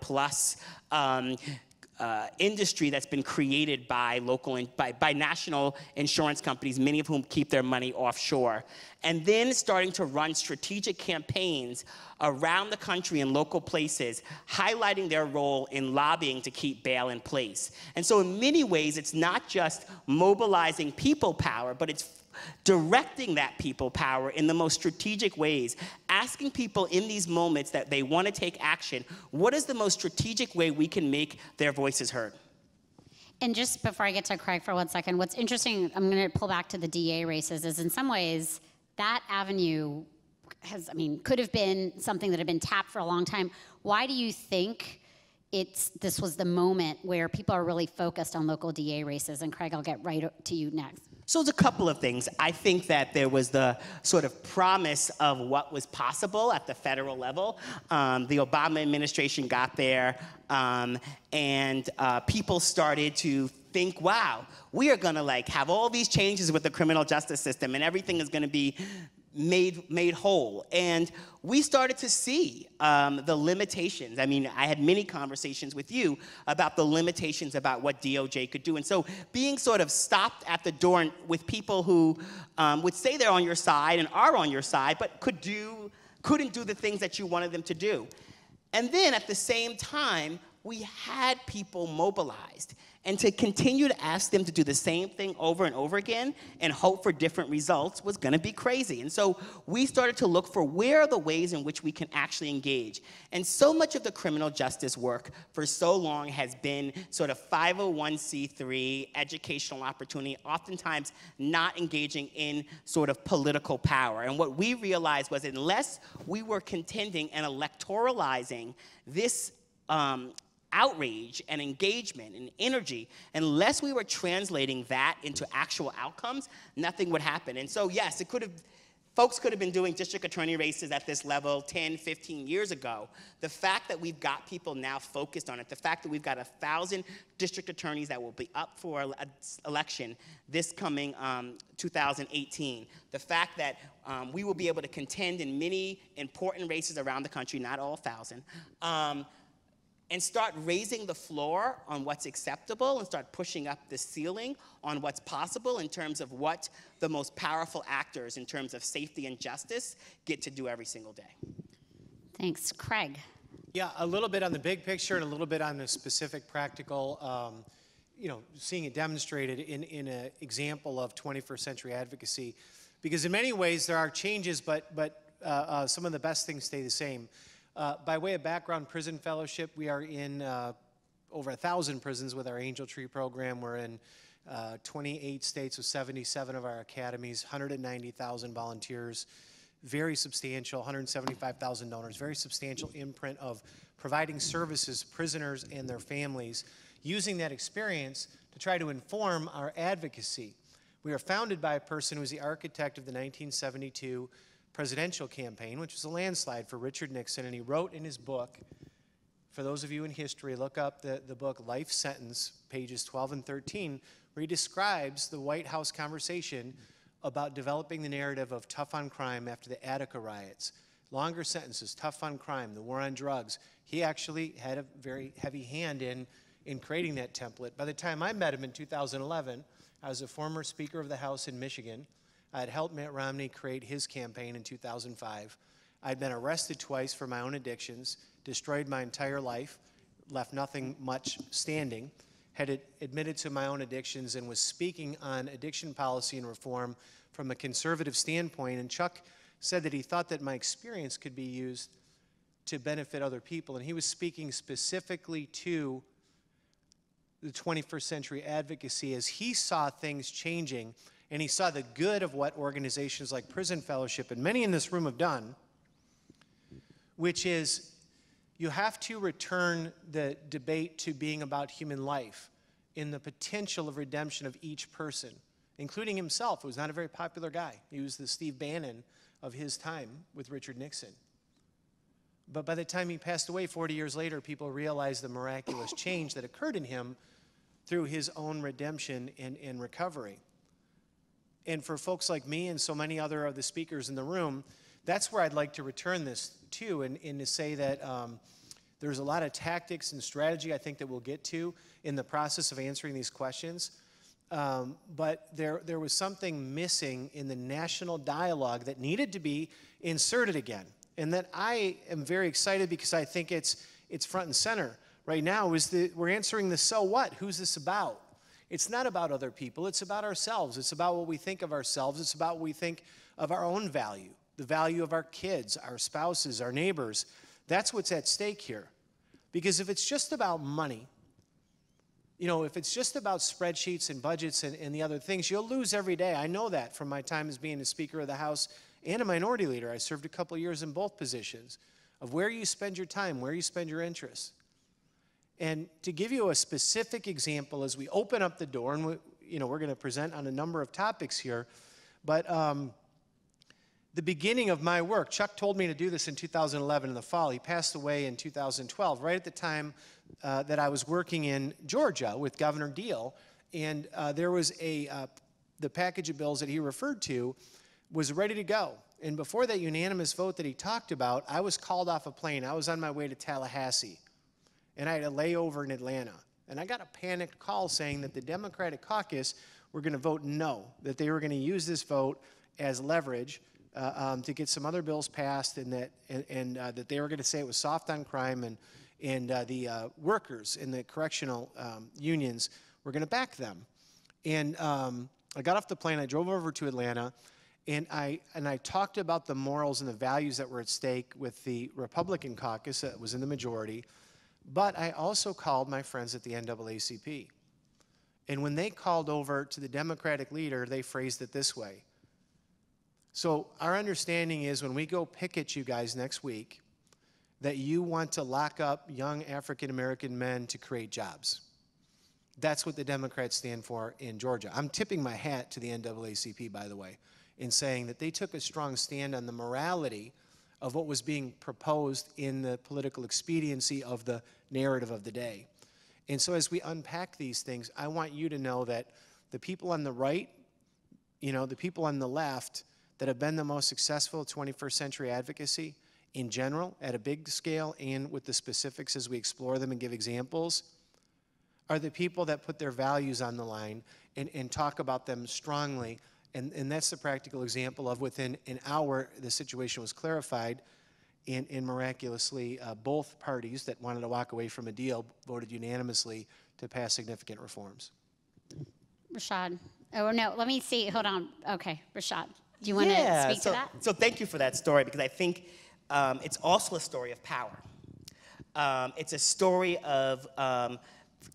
plus um, uh, industry that's been created by local in, by, by national insurance companies, many of whom keep their money offshore, and then starting to run strategic campaigns around the country in local places, highlighting their role in lobbying to keep bail in place. And so, in many ways, it's not just mobilizing people power, but it's directing that people power in the most strategic ways, asking people in these moments that they want to take action, what is the most strategic way we can make their voices heard? And just before I get to Craig for one second, what's interesting, I'm going to pull back to the DA races, is in some ways that avenue has, I mean, could have been something that had been tapped for a long time. Why do you think it's this was the moment where people are really focused on local DA races? And Craig, I'll get right to you next. So it's a couple of things. I think that there was the sort of promise of what was possible at the federal level. Um, the Obama administration got there, um, and uh, people started to think, wow, we are gonna like have all these changes with the criminal justice system, and everything is gonna be made, made whole. And we started to see um, the limitations. I mean, I had many conversations with you about the limitations about what DOJ could do. And so being sort of stopped at the door with people who um, would say they're on your side and are on your side, but could do couldn't do the things that you wanted them to do. And then at the same time, we had people mobilized. And to continue to ask them to do the same thing over and over again and hope for different results was gonna be crazy. And so we started to look for where are the ways in which we can actually engage. And so much of the criminal justice work for so long has been sort of 501c3 educational opportunity, oftentimes not engaging in sort of political power. And what we realized was unless we were contending and electoralizing this um, outrage and engagement and energy, unless we were translating that into actual outcomes, nothing would happen. And so, yes, it could have, folks could have been doing district attorney races at this level 10, 15 years ago. The fact that we've got people now focused on it, the fact that we've got a thousand district attorneys that will be up for election this coming um, 2018, the fact that um, we will be able to contend in many important races around the country, not all thousand. Um, and start raising the floor on what's acceptable and start pushing up the ceiling on what's possible in terms of what the most powerful actors in terms of safety and justice get to do every single day. Thanks. Craig. Yeah, a little bit on the big picture and a little bit on the specific practical, um, you know, seeing it demonstrated in, in an example of 21st century advocacy. Because in many ways there are changes, but, but uh, uh, some of the best things stay the same. Uh, by way of background, Prison Fellowship, we are in uh, over a thousand prisons with our Angel Tree program. We're in uh, 28 states with 77 of our academies, 190,000 volunteers, very substantial, 175,000 donors, very substantial imprint of providing services prisoners and their families, using that experience to try to inform our advocacy. We are founded by a person who was the architect of the 1972 presidential campaign, which was a landslide for Richard Nixon, and he wrote in his book, for those of you in history, look up the, the book Life Sentence, pages 12 and 13, where he describes the White House conversation about developing the narrative of tough on crime after the Attica riots. Longer sentences, tough on crime, the war on drugs. He actually had a very heavy hand in, in creating that template. By the time I met him in 2011, I was a former Speaker of the House in Michigan. I had helped Mitt Romney create his campaign in 2005. I'd been arrested twice for my own addictions, destroyed my entire life, left nothing much standing, had admitted to my own addictions, and was speaking on addiction policy and reform from a conservative standpoint. And Chuck said that he thought that my experience could be used to benefit other people. And he was speaking specifically to the 21st century advocacy as he saw things changing and he saw the good of what organizations like Prison Fellowship and many in this room have done, which is you have to return the debate to being about human life in the potential of redemption of each person, including himself, who was not a very popular guy. He was the Steve Bannon of his time with Richard Nixon. But by the time he passed away 40 years later, people realized the miraculous change that occurred in him through his own redemption and, and recovery. And for folks like me and so many other of the speakers in the room, that's where I'd like to return this to, and, and to say that um, there's a lot of tactics and strategy I think that we'll get to in the process of answering these questions. Um, but there, there was something missing in the national dialogue that needed to be inserted again. And that I am very excited because I think it's, it's front and center right now is that we're answering the so what? Who's this about? It's not about other people, it's about ourselves. It's about what we think of ourselves, it's about what we think of our own value, the value of our kids, our spouses, our neighbors. That's what's at stake here. Because if it's just about money, you know, if it's just about spreadsheets and budgets and, and the other things, you'll lose every day. I know that from my time as being a Speaker of the House and a minority leader. I served a couple years in both positions of where you spend your time, where you spend your interests. And to give you a specific example, as we open up the door, and we, you know, we're going to present on a number of topics here, but um, the beginning of my work, Chuck told me to do this in 2011 in the fall. He passed away in 2012, right at the time uh, that I was working in Georgia with Governor Deal. And uh, there was a, uh, the package of bills that he referred to was ready to go. And before that unanimous vote that he talked about, I was called off a plane. I was on my way to Tallahassee and I had a layover in Atlanta. And I got a panicked call saying that the Democratic caucus were going to vote no, that they were going to use this vote as leverage uh, um, to get some other bills passed, and that and, and uh, that they were going to say it was soft on crime, and and uh, the uh, workers in the correctional um, unions were going to back them. And um, I got off the plane. I drove over to Atlanta, and I and I talked about the morals and the values that were at stake with the Republican caucus that was in the majority. But I also called my friends at the NAACP. And when they called over to the Democratic leader, they phrased it this way. So our understanding is when we go picket you guys next week, that you want to lock up young African American men to create jobs. That's what the Democrats stand for in Georgia. I'm tipping my hat to the NAACP, by the way, in saying that they took a strong stand on the morality of what was being proposed in the political expediency of the narrative of the day. And so as we unpack these things, I want you to know that the people on the right, you know, the people on the left that have been the most successful 21st century advocacy in general, at a big scale, and with the specifics as we explore them and give examples, are the people that put their values on the line and, and talk about them strongly. And, and that's the practical example of within an hour, the situation was clarified. And, and miraculously, uh, both parties that wanted to walk away from a deal voted unanimously to pass significant reforms. Rashad. Oh, no, let me see. Hold on. Okay, Rashad. Do you want to speak so, to that? So thank you for that story because I think um, it's also a story of power. Um, it's a story of um,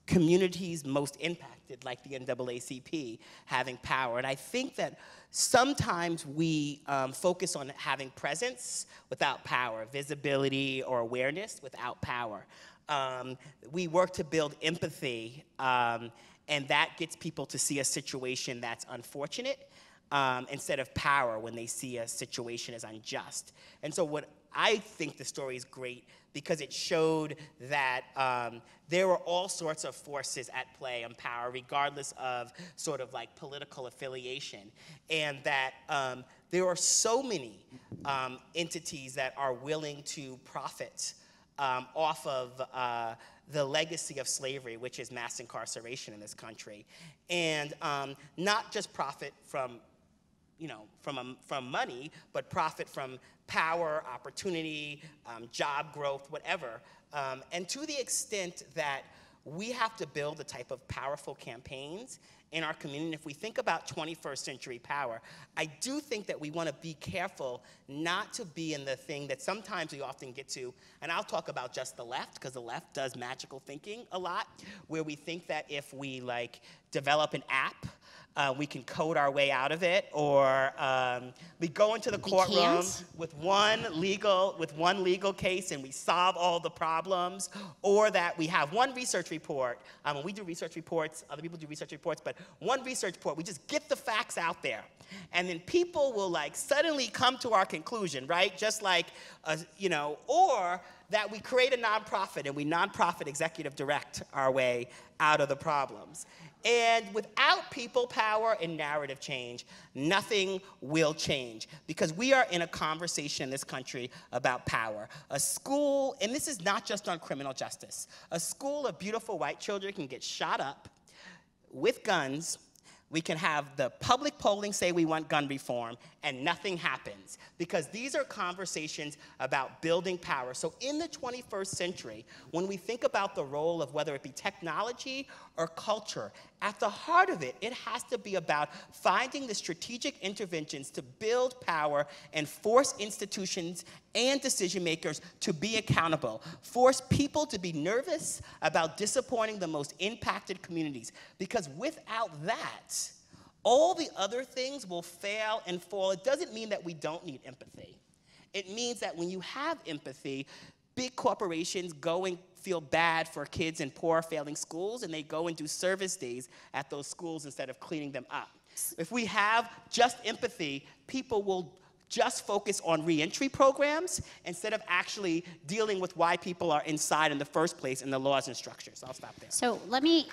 communities most impacted, like the NAACP, having power. And I think that sometimes we um, focus on having presence without power, visibility or awareness without power. Um, we work to build empathy, um, and that gets people to see a situation that's unfortunate um, instead of power when they see a situation as unjust. And so, what I think the story is great because it showed that um, there were all sorts of forces at play and power, regardless of sort of like political affiliation, and that um, there are so many um, entities that are willing to profit um, off of uh, the legacy of slavery, which is mass incarceration in this country, and um, not just profit from you know, from, um, from money, but profit from power, opportunity, um, job growth, whatever. Um, and to the extent that we have to build the type of powerful campaigns in our community. If we think about 21st century power, I do think that we want to be careful not to be in the thing that sometimes we often get to, and I'll talk about just the left, because the left does magical thinking a lot, where we think that if we like develop an app uh, we can code our way out of it, or um, we go into the courtroom with one legal with one legal case and we solve all the problems, or that we have one research report. Um, when we do research reports, other people do research reports, but one research report, we just get the facts out there, and then people will like suddenly come to our conclusion, right? Just like, uh, you know, or that we create a nonprofit and we nonprofit executive direct our way out of the problems. And without people power and narrative change, nothing will change because we are in a conversation in this country about power. A school, and this is not just on criminal justice, a school of beautiful white children can get shot up with guns. We can have the public polling say we want gun reform, and nothing happens because these are conversations about building power. So, in the 21st century, when we think about the role of whether it be technology or culture, at the heart of it, it has to be about finding the strategic interventions to build power and force institutions and decision makers to be accountable, force people to be nervous about disappointing the most impacted communities. Because without that, all the other things will fail and fall. It doesn't mean that we don't need empathy. It means that when you have empathy, big corporations go and feel bad for kids in poor, failing schools, and they go and do service days at those schools instead of cleaning them up. If we have just empathy, people will just focus on reentry programs instead of actually dealing with why people are inside in the first place and the laws and structures. I'll stop there. So let me,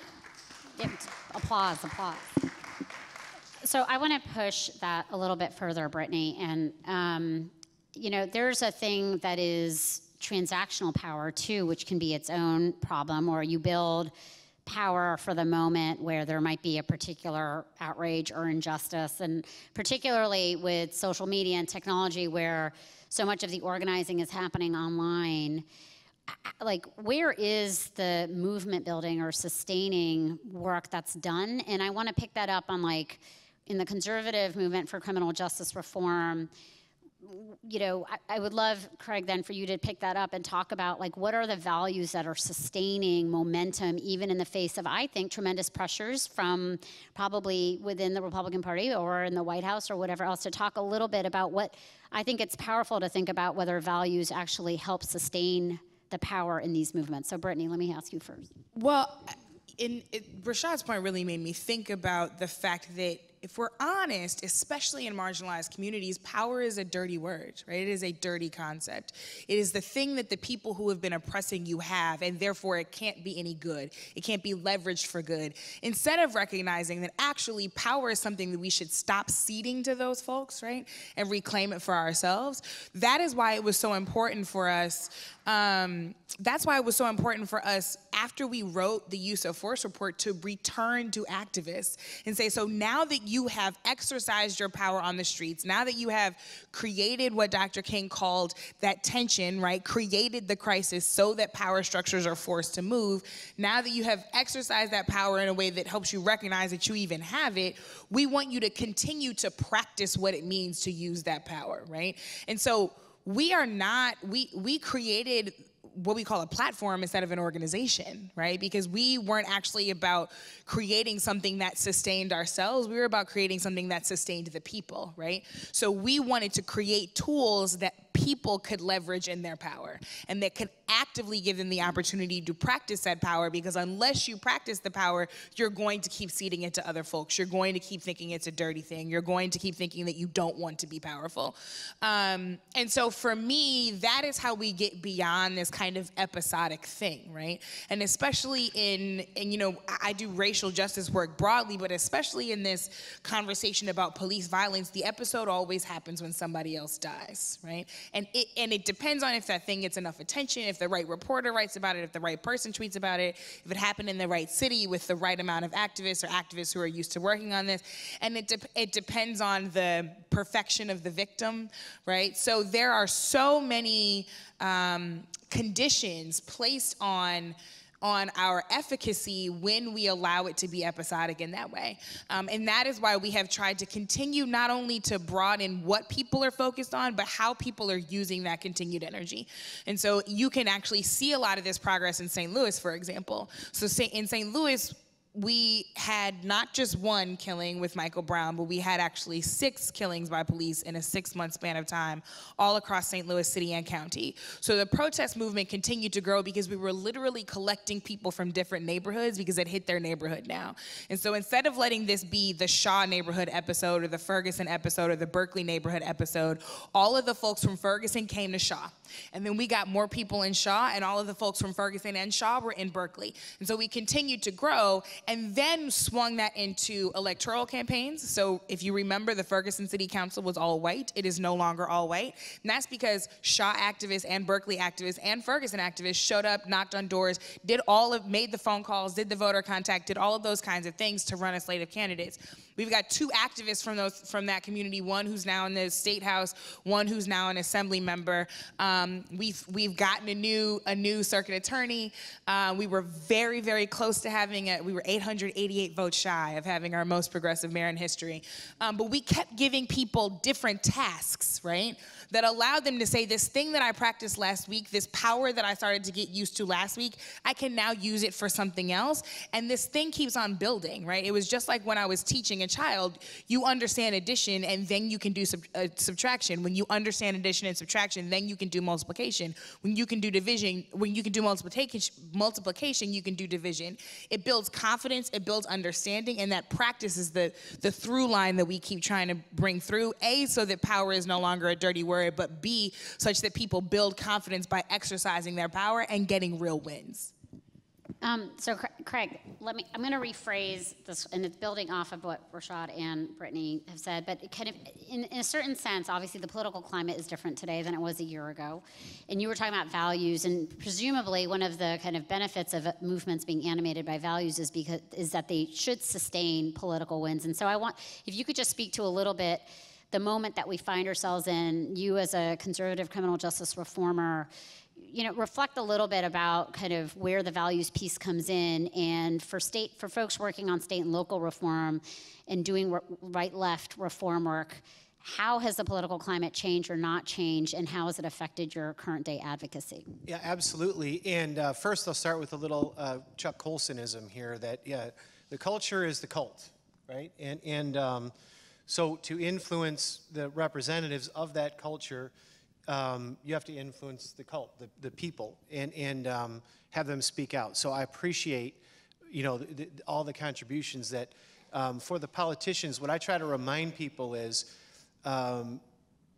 applause, applause. So I want to push that a little bit further, Brittany. And, um, you know, there's a thing that is transactional power too, which can be its own problem, or you build power for the moment where there might be a particular outrage or injustice, and particularly with social media and technology where so much of the organizing is happening online like where is the movement building or sustaining work that's done? And i want to pick that up on like in the conservative movement for criminal justice reform you know I, I, would love craig then for you to pick that up and talk about like what are the values that are sustaining momentum even in the face of i think tremendous pressures from probably within the republican party or in the white house or whatever else to talk a little bit about what i think it's powerful to think about whether values actually help sustain the power in these movements. So, Brittany, let me ask you first. Well, in, it, Rashad's point really made me think about the fact that if we're honest, especially in marginalized communities, power is a dirty word, right? It is a dirty concept. It is the thing that the people who have been oppressing you have, and therefore it can't be any good. It can't be leveraged for good. Instead of recognizing that actually power is something that we should stop ceding to those folks, right? And reclaim it for ourselves. That is why it was so important for us. Um, that's why it was so important for us after we wrote the use of force report to return to activists and say, so now that you have exercised your power on the streets, now that you have created what Dr. King called that tension, right? Created the crisis so that power structures are forced to move. Now that you have exercised that power in a way that helps you recognize that you even have it, we want you to continue to practice what it means to use that power, right? And so we are not, we, we created what we call a platform instead of an organization, right? Because we weren't actually about creating something that sustained ourselves. We were about creating something that sustained the people, right? So we wanted to create tools that people could leverage in their power and that could actively give them the opportunity to practice that power because unless you practice the power, you're going to keep ceding it to other folks. You're going to keep thinking it's a dirty thing. You're going to keep thinking that you don't want to be powerful. Um, and so for me, that is how we get beyond this kind of episodic thing, right? And especially in, and you know, I do racial justice work broadly, but especially in this conversation about police violence, the episode always happens when somebody else dies, right? And it, and it depends on if that thing gets enough attention, if the right reporter writes about it, if the right person tweets about it, if it happened in the right city with the right amount of activists or activists who are used to working on this. And it, de- it depends on the perfection of the victim, right? So there are so many um, conditions placed on on our efficacy when we allow it to be episodic in that way. Um, and that is why we have tried to continue not only to broaden what people are focused on, but how people are using that continued energy. And so you can actually see a lot of this progress in St. Louis, for example. So in St. Louis, we had not just one killing with Michael Brown, but we had actually six killings by police in a six month span of time, all across St. Louis City and County. So the protest movement continued to grow because we were literally collecting people from different neighborhoods because it hit their neighborhood now. And so instead of letting this be the Shaw neighborhood episode or the Ferguson episode or the Berkeley neighborhood episode, all of the folks from Ferguson came to Shaw. And then we got more people in Shaw, and all of the folks from Ferguson and Shaw were in Berkeley. And so we continued to grow and then swung that into electoral campaigns. So if you remember, the Ferguson City Council was all white. It is no longer all white. And that's because Shaw activists and Berkeley activists and Ferguson activists showed up, knocked on doors, did all of, made the phone calls, did the voter contact, did all of those kinds of things to run a slate of candidates. We've got two activists from those from that community. One who's now in the state house. One who's now an assembly member. Um, we've we've gotten a new a new circuit attorney. Uh, we were very very close to having it. We were 888 votes shy of having our most progressive mayor in history. Um, but we kept giving people different tasks, right? that allowed them to say, This thing that I practiced last week, this power that I started to get used to last week, I can now use it for something else. And this thing keeps on building, right? It was just like when I was teaching a child, you understand addition and then you can do sub- uh, subtraction. When you understand addition and subtraction, then you can do multiplication. When you can do division, when you can do multiplication, multiplication, you can do division. It builds confidence, it builds understanding, and that practice is the, the through line that we keep trying to bring through. A, so that power is no longer a dirty word word, but B, such that people build confidence by exercising their power and getting real wins. Um, so Craig, let me, I'm going to rephrase this, and it's building off of what Rashad and Brittany have said, but kind of, in, in a certain sense, obviously the political climate is different today than it was a year ago. And you were talking about values, and presumably one of the kind of benefits of movements being animated by values is because, is that they should sustain political wins. And so I want, if you could just speak to a little bit, the moment that we find ourselves in, you as a conservative criminal justice reformer, you know, reflect a little bit about kind of where the values piece comes in, and for state, for folks working on state and local reform, and doing right-left reform work, how has the political climate changed or not changed, and how has it affected your current day advocacy? Yeah, absolutely. And uh, first, I'll start with a little uh, Chuck Colsonism here. That yeah, the culture is the cult, right? And and um, so to influence the representatives of that culture um, you have to influence the cult, the, the people, and, and um, have them speak out. So I appreciate, you know, the, the, all the contributions that, um, for the politicians, what I try to remind people is um,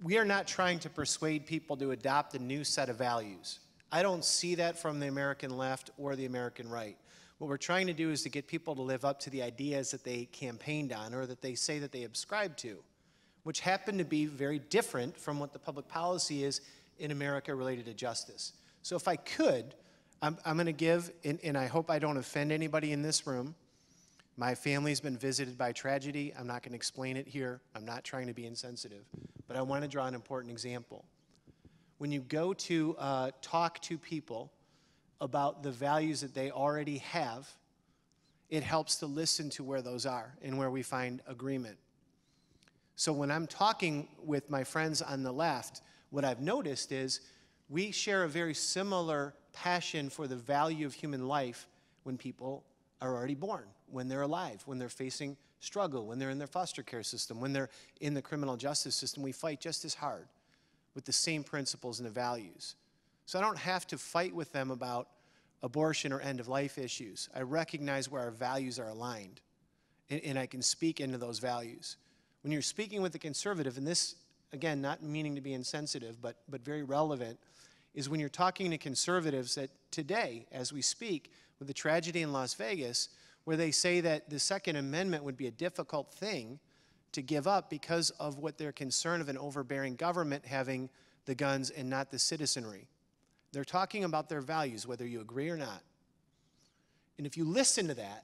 we are not trying to persuade people to adopt a new set of values. I don't see that from the American left or the American right. What we're trying to do is to get people to live up to the ideas that they campaigned on or that they say that they subscribe to which happen to be very different from what the public policy is in America related to justice. So if I could, I'm, I'm going to give, and, and I hope I don't offend anybody in this room. My family's been visited by tragedy. I'm not going to explain it here. I'm not trying to be insensitive. But I want to draw an important example. When you go to uh, talk to people about the values that they already have, it helps to listen to where those are and where we find agreement. So when I'm talking with my friends on the left, what I've noticed is we share a very similar passion for the value of human life when people are already born, when they're alive, when they're facing struggle, when they're in their foster care system, when they're in the criminal justice system. We fight just as hard with the same principles and the values. So I don't have to fight with them about abortion or end of life issues. I recognize where our values are aligned, and, and I can speak into those values when you're speaking with a conservative, and this, again, not meaning to be insensitive, but, but very relevant, is when you're talking to conservatives that today, as we speak, with the tragedy in Las Vegas, where they say that the Second Amendment would be a difficult thing to give up because of what their concern of an overbearing government having the guns and not the citizenry. They're talking about their values, whether you agree or not. And if you listen to that,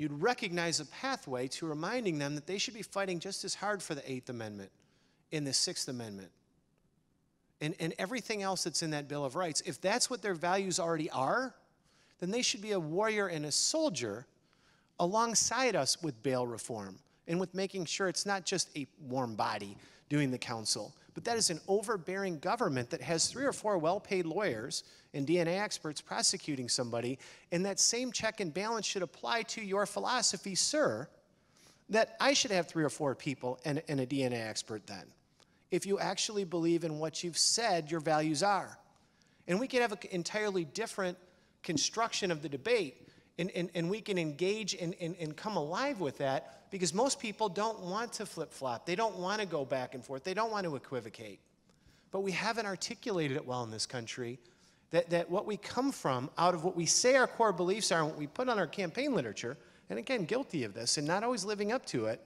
you'd recognize a pathway to reminding them that they should be fighting just as hard for the Eighth Amendment in the Sixth Amendment and, and everything else that's in that Bill of Rights. If that's what their values already are, then they should be a warrior and a soldier alongside us with bail reform and with making sure it's not just a warm body doing the counsel, but that is an overbearing government that has three or four well paid lawyers and DNA experts prosecuting somebody, and that same check and balance should apply to your philosophy, sir, that I should have three or four people and, and a DNA expert then, if you actually believe in what you've said your values are. And we could have an entirely different construction of the debate, and, and, and we can engage and, and, and come alive with that because most people don't want to flip flop. They don't want to go back and forth. They don't want to equivocate. But we haven't articulated it well in this country that, that what we come from out of what we say our core beliefs are and what we put on our campaign literature, and again, guilty of this and not always living up to it,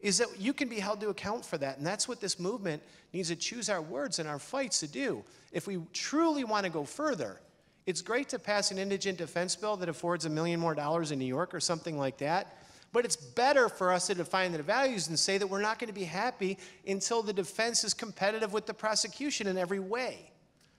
is that you can be held to account for that. And that's what this movement needs to choose our words and our fights to do. If we truly want to go further, it's great to pass an indigent defense bill that affords a million more dollars in New York or something like that. But it's better for us to define the values and say that we're not going to be happy until the defense is competitive with the prosecution in every way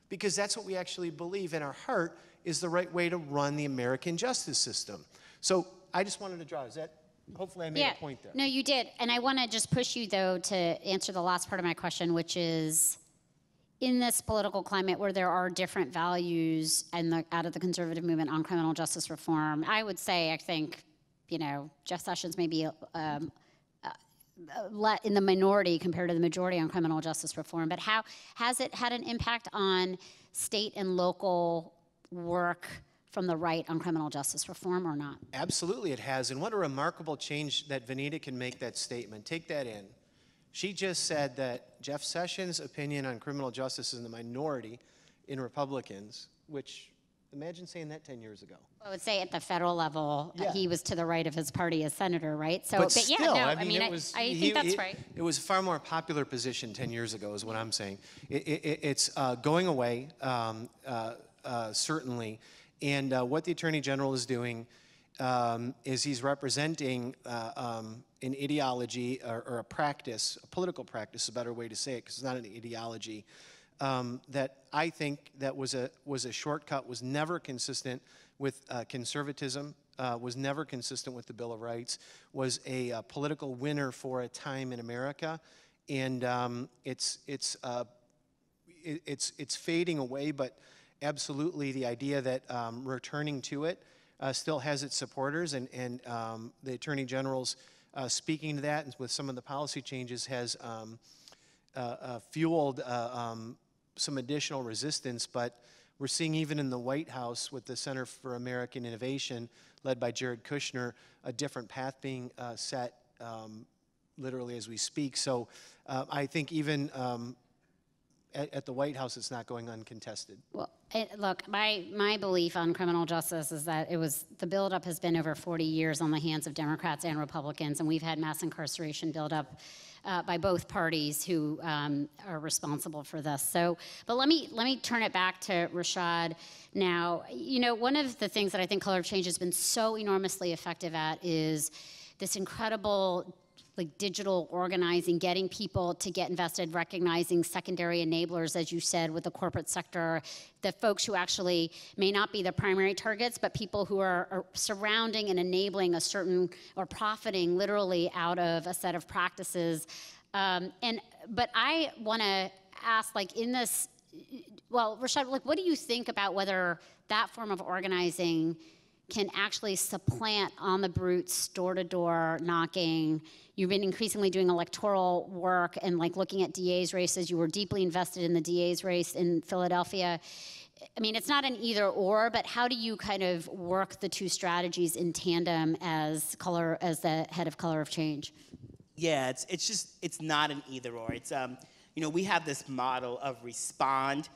because that's what we actually believe in our heart is the right way to run the American justice system. So I just wanted to draw. Is that hopefully I made yeah. a point there? No, you did. And I want to just push you though to answer the last part of my question, which is in this political climate where there are different values and the, out of the conservative movement on criminal justice reform, I would say I think you know Jeff Sessions may be um, in the minority compared to the majority on criminal justice reform, but how has it had an impact on state and local work from the right on criminal justice reform or not? Absolutely, it has. And what a remarkable change that Vanita can make that statement. Take that in. She just said that Jeff Sessions' opinion on criminal justice is in the minority in Republicans, which Imagine saying that 10 years ago. I would say at the federal level, uh, he was to the right of his party as senator, right? So, But, yeah, still, no, I mean, mean, it I, was, I he- think that's it- right. It was a far more popular position 10 years ago, is what I'm saying. It, it, it- it's uh, going away, um, uh, uh, certainly. And uh, what the Attorney General is doing um, is he's representing uh, um, an ideology or, or a practice, a political practice, is a better way to say it, because it's not an ideology, um, that I think that was a, was a shortcut, was never consistent with uh, conservatism, uh, was never consistent with the Bill of Rights, was a, uh political winner for a time in America, and um, it's, it's, uh, it, it's, it's fading away, but absolutely the idea that um, returning to it uh, still has its supporters, and, and um, the Attorney General's uh, speaking to that and with some of the policy changes has um, fueled um, some additional resistance, but we're seeing even in the White House with the Center for American Innovation, led by Jared Kushner, a different path being uh, set um, literally as we speak. So uh, I think even um, at, at the White House, it's not going uncontested. Well, it, look, my, my belief on criminal justice is that it was, the buildup has been over 40 years on the hands of Democrats and Republicans, and we've had mass incarceration buildup uh, by both parties who um, are responsible for this. So, but let me, let me turn it back to Rashad now. You know, one of the things that I think Color of Change has been so enormously effective at is this incredible like digital organizing, getting people to get invested, recognizing secondary enablers, as you said, with the corporate sector, the folks who actually may not be the primary targets, but people who are, are surrounding and enabling a certain or profiting literally out of a set of practices. Um, and but I want to ask, like in this, well, Rashad, like, what do you think about whether that form of organizing? Can actually supplant on the brutes door to door knocking. You've been increasingly doing electoral work and like looking at da's races. You were deeply invested in the da's race in philadelphia. I mean it's not an either or but how do you kind of work the two strategies in tandem as color as the head of color of change? Yeah, it's, it's just, it's not an either or. It's, um, you know, we have this model of respond,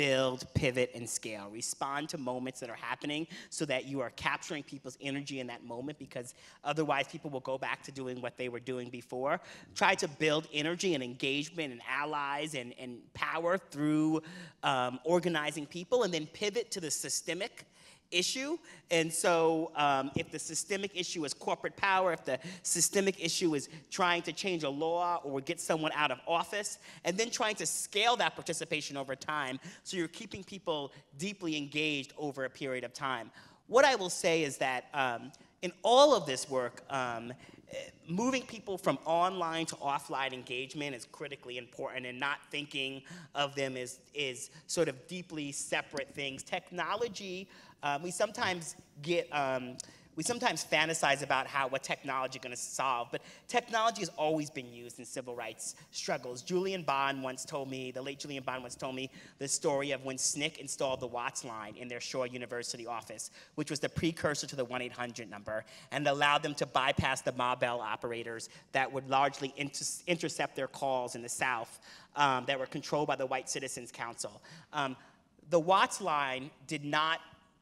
build, pivot, and scale. Respond to moments that are happening so that you are capturing people's energy in that moment because otherwise people will go back to doing what they were doing before. Try to build energy and engagement and allies and, and power through um, organizing people and then pivot to the systemic issue. And so, um, if the systemic issue is corporate power, if the systemic issue is trying to change a law or get someone out of office, and then trying to scale that participation over time so you're keeping people deeply engaged over a period of time. What I will say is that um, in all of this work, um, moving people from online to offline engagement is critically important and not thinking of them as, as sort of deeply separate things. Technology, um, we sometimes get, um, we sometimes fantasize about how what technology is going to solve, but technology has always been used in civil rights struggles. Julian Bond once told me, the late Julian Bond once told me the story of when SNCC installed the WATS line in their Shaw University office, which was the precursor to the 1-800 number, and allowed them to bypass the Ma Bell operators that would largely inter- intercept their calls in the South um, that were controlled by the White Citizens Council. Um, the WATS line did not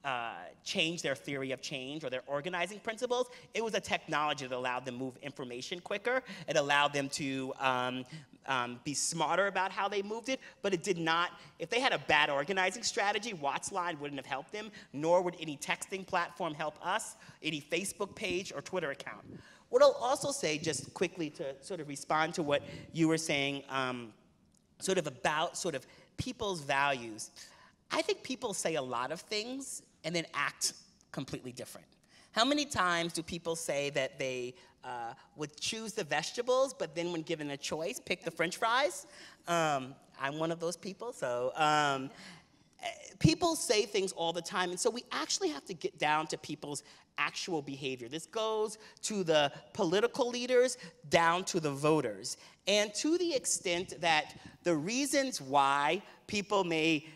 uh, change their theory of change or their organizing principles. It was a technology that allowed them to move information quicker. It allowed them to um, um, be smarter about how they moved it, but it did not, if they had a bad organizing strategy, WATS Line wouldn't have helped them, nor would any texting platform help us, any Facebook page or Twitter account. What I'll also say, just quickly to sort of respond to what you were saying, um, sort of about sort of people's values. I think people say a lot of things and then act completely different. How many times do people say that they uh, would choose the vegetables, but then when given a choice, pick the french fries? Um, I'm one of those people, so. Um, eh, people say things all the time, and so we actually have to get down to people's actual behavior. This goes to the political leaders down to the voters. And to the extent that the reasons why people may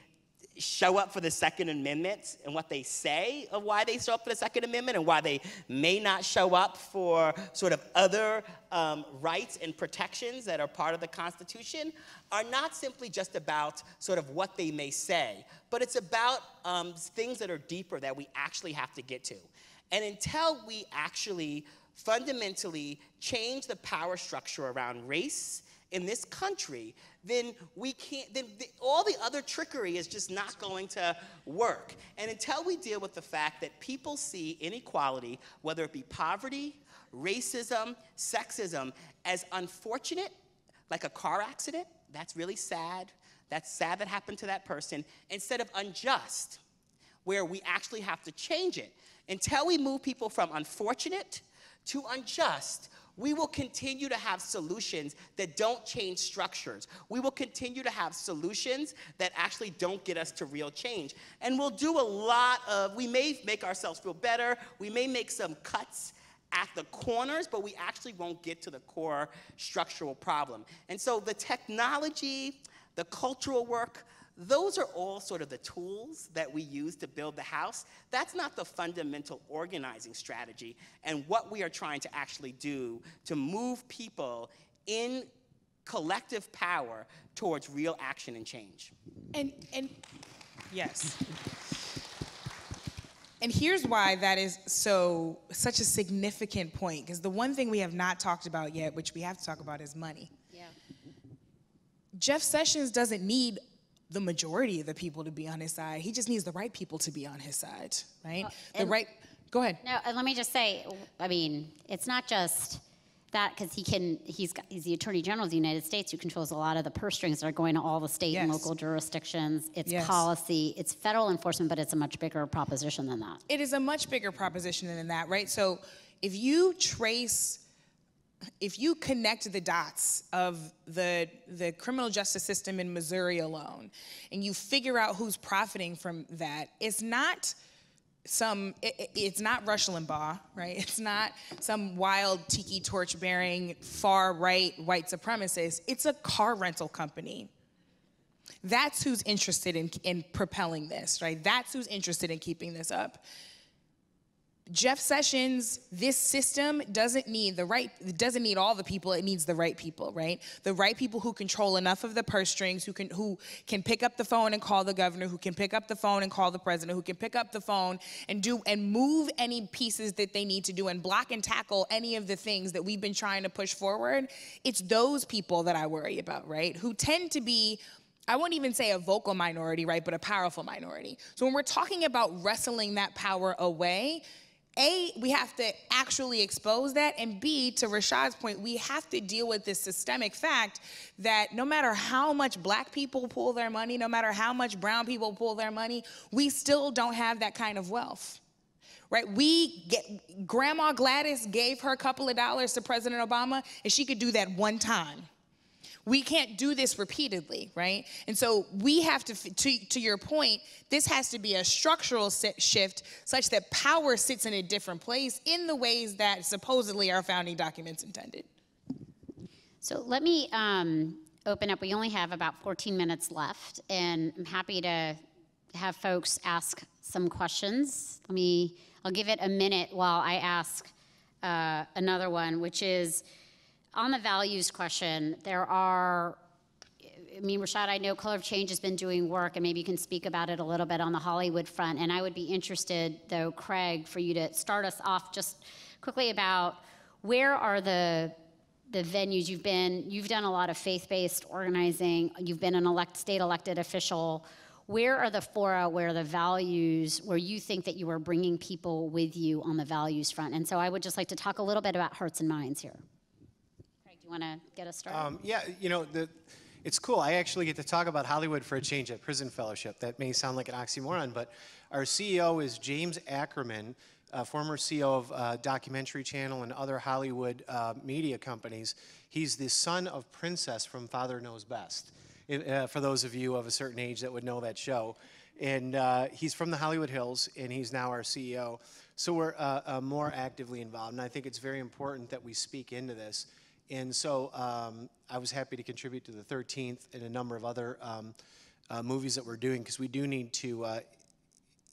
show up for the Second Amendment and what they say of why they show up for the Second Amendment and why they may not show up for sort of other um, rights and protections that are part of the Constitution are not simply just about sort of what they may say, but it's about um, things that are deeper that we actually have to get to. And until we actually fundamentally change the power structure around race in this country, then we can't, then the, all the other trickery is just not going to work. And until we deal with the fact that people see inequality, whether it be poverty, racism, sexism, as unfortunate, like a car accident, that's really sad. That's sad that happened to that person, instead of unjust, where we actually have to change it. Until we move people from unfortunate to unjust, we will continue to have solutions that don't change structures. We will continue to have solutions that actually don't get us to real change. And we'll do a lot of, we may make ourselves feel better, we may make some cuts at the corners, but we actually won't get to the core structural problem. And so the technology, the cultural work, those are all sort of the tools that we use to build the house. That's not the fundamental organizing strategy and what we are trying to actually do to move people in collective power towards real action and change. And and yes. And here's why that is so such a significant point because the one thing we have not talked about yet, which we have to talk about is money. Yeah. Jeff Sessions doesn't need the majority of the people to be on his side. He just needs the right people to be on his side, right? the right Go ahead. No, and let me just say, I mean, it's not just that because he can. He's got, he's the Attorney General of the United States who controls a lot of the purse strings that are going to all the state and local jurisdictions. It's Yes. policy. It's federal enforcement, but it's a much bigger proposition than that. it is a much bigger proposition than that, right? So if you trace, if you connect the dots of the the criminal justice system in Missouri alone, and you figure out who's profiting from that, it's not some it, it- it's not Rush Limbaugh, right? It's not some wild tiki torch bearing far right white supremacist. It's a car rental company. That's who's interested in, in propelling this, right? That's who's interested in keeping this up. Jeff Sessions, this system doesn't need the right, doesn't need all the people, it needs the right people, right? The right people who control enough of the purse strings, who can who can pick up the phone and call the governor, who can pick up the phone and call the president, who can pick up the phone and do and move any pieces that they need to do and block and tackle any of the things that we've been trying to push forward. It's those people that I worry about, right? Who tend to be I won't even say a vocal minority, right, but a powerful minority. So when we're talking about wrestling that power away, A, we have to actually expose that, and B, to Rashad's point, we have to deal with this systemic fact that no matter how much black people pull their money, no matter how much brown people pull their money, we still don't have that kind of wealth right? We get, Grandma Gladys gave her a couple of dollars to President Obama, and she could do that one time. We can't do this repeatedly, right? And so we have to, to, to your point, this has to be a structural shift such that power sits in a different place in the ways that supposedly our founding documents intended. So let me um, open up. We only have about 14 minutes left, and I'm happy to have folks ask some questions. Let me, I'll give it a minute while I ask uh, another one, which is on the values question, there are, I mean, Rashad, I know Color of Change has been doing work, and maybe you can speak about it a little bit on the Hollywood front. And I would be interested, though, Craig, for you to start us off just quickly about where are the the venues you've been. You've done a lot of faith-based organizing. You've been an elect state elected official. Where are the fora where the values where you think that you are bringing people with you on the values front? And so i would just like to talk a little bit about hearts and minds here want to get us started Um, yeah, you know, the, it's cool. I actually get to talk about Hollywood for a change at Prison Fellowship. That may sound like an oxymoron, but our CEO is James Ackerman, uh, former CEO of uh, Documentary Channel and other Hollywood uh, media companies. He's the son of Princess from Father Knows Best. Uh, for those of you of a certain age that would know that show. And he's from the Hollywood Hills, and he's now our CEO. So we're more actively involved. And I think it's very important that we speak into this. And so um, I was happy to contribute to the 13th and a number of other um, uh, movies that we're doing because we do need to uh,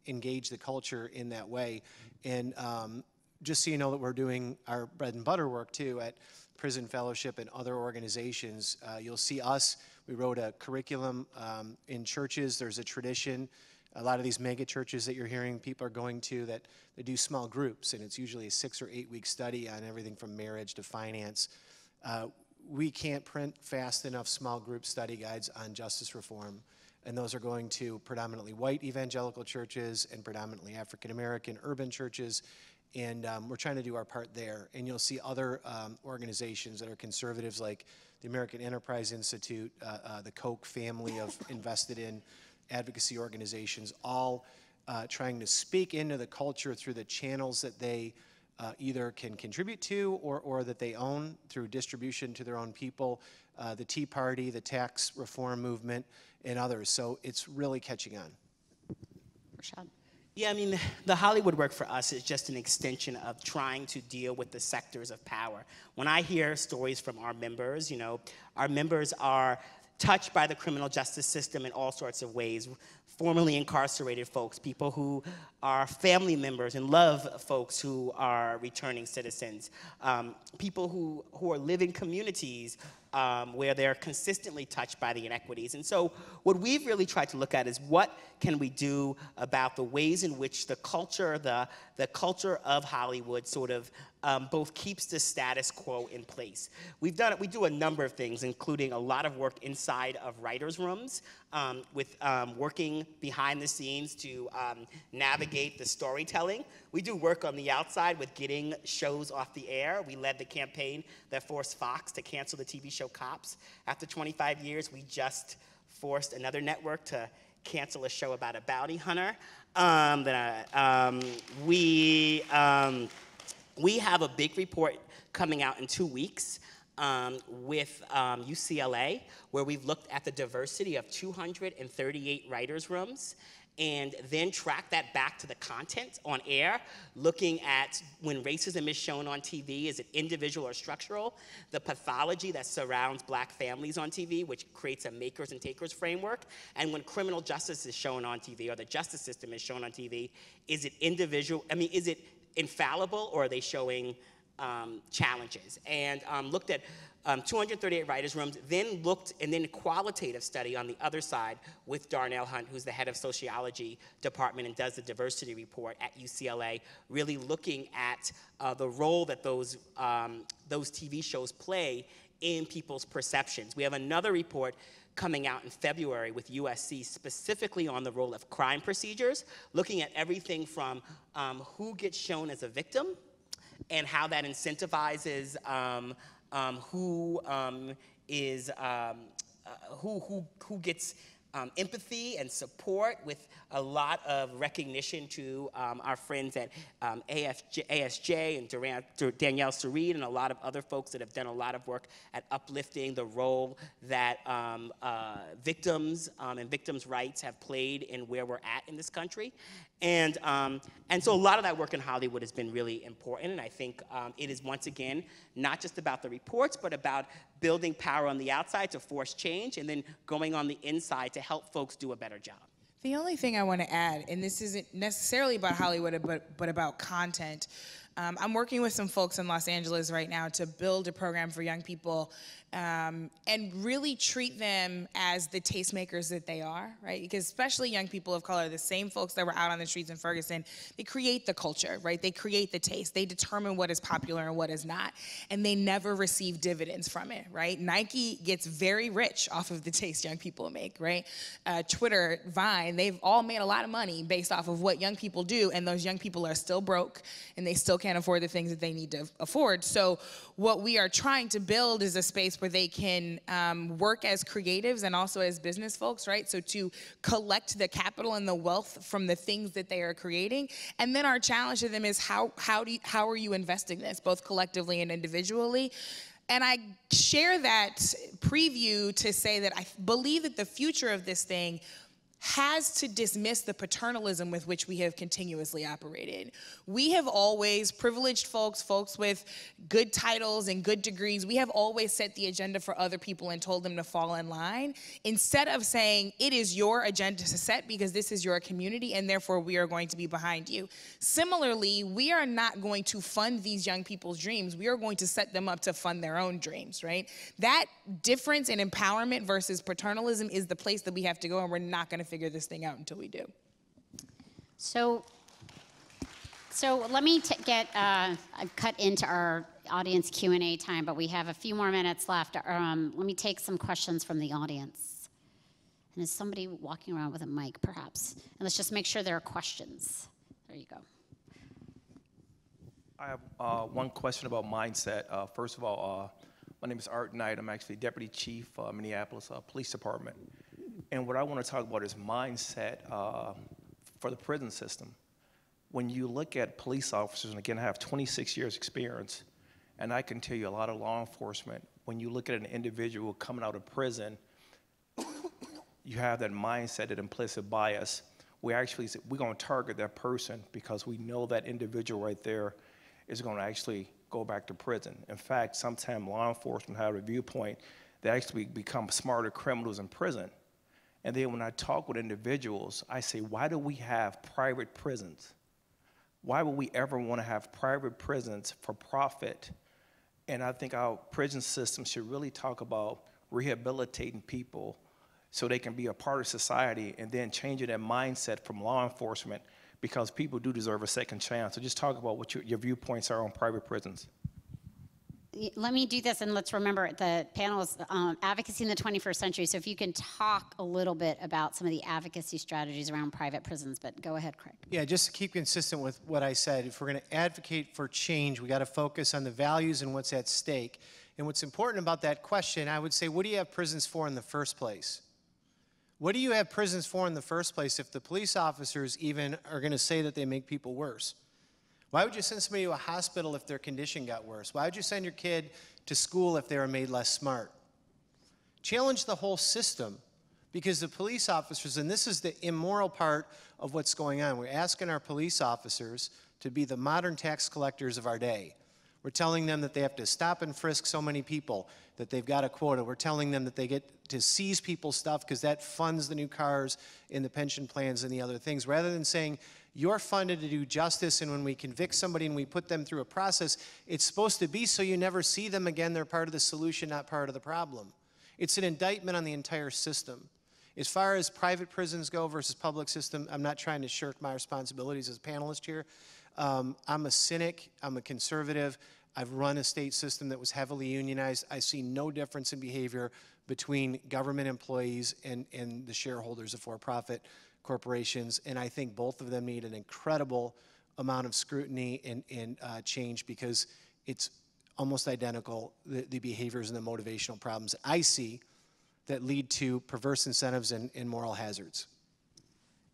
engage the culture in that way. And um, just so you know that we're doing our bread and butter work too at Prison Fellowship and other organizations. Uh, you'll see us. We wrote a curriculum um, in churches. There's a tradition. A lot of these mega churches that you're hearing people are going to that they do small groups, and it's usually a six or eight week study on everything from marriage to finance. Uh, we can't print fast enough small group study guides on justice reform and those are going to predominantly white evangelical churches and predominantly African American urban churches. And um, we're trying to do our part there. And you'll see other um, organizations that are conservatives, like the American Enterprise Institute, uh, uh, the Koch family of invested in advocacy organizations, all uh, trying to speak into the culture through the channels that they uh, either can contribute to or, or that they own through distribution to their own people, uh, the Tea Party, the tax reform movement, and others. So it's really catching on. Rashad. Yeah, I mean, the Hollywood work for us is just an extension of trying to deal with the sectors of power. When I hear stories from our members, you know, our members are touched by the criminal justice system in all sorts of ways. Formerly incarcerated folks, people who are family members and love folks who are returning citizens, um, people who, who are living communities um, where they're consistently touched by the inequities. And so, what we've really tried to look at is what can we do about the ways in which the culture, the, the culture of Hollywood, sort of um, both keeps the status quo in place. We've done it, we do a number of things, including a lot of work inside of writers' rooms, um, with um, working behind the scenes to um, navigate the storytelling. We do work on the outside with getting shows off the air. We led the campaign that forced Fox to cancel the TV show Cops. After 25 years, we just forced another network to cancel a show about a bounty hunter. Um, that, um, we, um, we have a big report coming out in two weeks um, with um, UCLA, where we've looked at the diversity of 238 writers' rooms and then track that back to the content on air, looking at when racism is shown on TV, is it individual or structural? The pathology that surrounds black families on TV, which creates a makers and takers framework. And when criminal justice is shown on TV or the justice system is shown on TV, is it individual? I mean, is it infallible or are they showing um, challenges? And um, looked at um, 238 writers' rooms, then looked, and then qualitative study on the other side with Darnell Hunt, who's the head of sociology department and does the diversity report at UCLA, really looking at uh, the role that those, um, those TV shows play in people's perceptions. We have another report coming out in February with USC specifically on the role of crime procedures, looking at everything from um, who gets shown as a victim and how that incentivizes um, um, who um, is um, uh, who, who, who gets um, empathy and support with a lot of recognition to um, our friends at um, AFJ, ASJ and Danielle Sered and a lot of other folks that have done a lot of work at uplifting the role that um, uh, victims um, and victims' rights have played in where we're at in this country. And, um, and so a lot of that work in Hollywood has been really important, and I think um, it is once again not just about the reports, but about building power on the outside to force change, and then going on the inside to help folks do a better job. The only thing I want to add, and this isn't necessarily about Hollywood, but, but about content, um, I'm working with some folks in Los Angeles right now to build a program for young people um, and really treat them as the tastemakers that they are, right? Because especially young people of color, the same folks that were out on the streets in Ferguson, they create the culture, right? They create the taste. They determine what is popular and what is not, and they never receive dividends from it, right? Nike gets very rich off of the taste young people make, right? Uh, Twitter, Vine, they've all made a lot of money based off of what young people do, and those young people are still broke, and they still can't afford the things that they need to afford. So what we are trying to build is a space where they can um, work as creatives and also as business folks, right? So to collect the capital and the wealth from the things that they are creating. And then our challenge to them is how, how, do you, how are you investing this, both collectively and individually? And I share that preview to say that I believe that the future of this thing has to dismiss the paternalism with which we have continuously operated. We have always privileged folks, folks with good titles and good degrees, we have always set the agenda for other people and told them to fall in line instead of saying it is your agenda to set because this is your community and therefore we are going to be behind you. Similarly, we are not going to fund these young people's dreams. We are going to set them up to fund their own dreams, right? That difference in empowerment versus paternalism is the place that we have to go and we're not going to figure this thing out until we do. So, so let me t- get uh, cut into our audience Q and A time, but we have a few more minutes left. Um, let me take some questions from the audience. And is somebody walking around with a mic, perhaps? And let's just make sure there are questions. There you go. I have uh, one question about mindset. Uh, First of all, uh, my name is Art Knight. I'm actually Deputy Chief, uh, Minneapolis uh, Police Department. And what I want to talk about is mindset uh, for the prison system. When you look at police officers, and again, I have 26 years' experience, and I can tell you a lot of law enforcement, when you look at an individual coming out of prison, you have that mindset, that implicit bias. We actually, we're going to target that person because we know that individual right there is going to actually go back to prison. In fact, sometimes law enforcement have a viewpoint they actually become smarter criminals in prison. And then when I talk with individuals, I say, why do we have private prisons? Why would we ever want to have private prisons for profit? And I think our prison system should really talk about rehabilitating people so they can be a part of society and then changing their mindset from law enforcement because people do deserve a second chance. So just talk about what your, your viewpoints are on private prisons. Let me do this, and let's remember the panel is um, advocacy in the 21st century. So if you can talk a little bit about some of the advocacy strategies around private prisons, but go ahead, Craig. Yeah, just to keep consistent with what I said, if we're going to advocate for change, we got to focus on the values and what's at stake. And what's important about that question, I would say, what do you have prisons for in the first place? What do you have prisons for in the first place if the police officers even are going to say that they make people worse? Why would you send somebody to a hospital if their condition got worse? Why would you send your kid to school if they were made less smart? Challenge the whole system because the police officers, and this is the immoral part of what's going on, we're asking our police officers to be the modern tax collectors of our day. We're telling them that they have to stop and frisk so many people, that they've got a quota. We're telling them that they get to seize people's stuff because that funds the new cars and the pension plans and the other things, rather than saying, you're funded to do justice, and when we convict somebody and we put them through a process, it's supposed to be so you never see them again. They're part of the solution, not part of the problem. It's an indictment on the entire system. As far as private prisons go versus public system, I'm not trying to shirk my responsibilities as a panelist here. Um, I'm a cynic. I'm a conservative. I've run a state system that was heavily unionized. I see no difference in behavior between government employees and, and the shareholders of for-profit corporations. And I think both of them need an incredible amount of scrutiny and, and uh, change because it's almost identical, the, the behaviors and the motivational problems I see that lead to perverse incentives and, and moral hazards.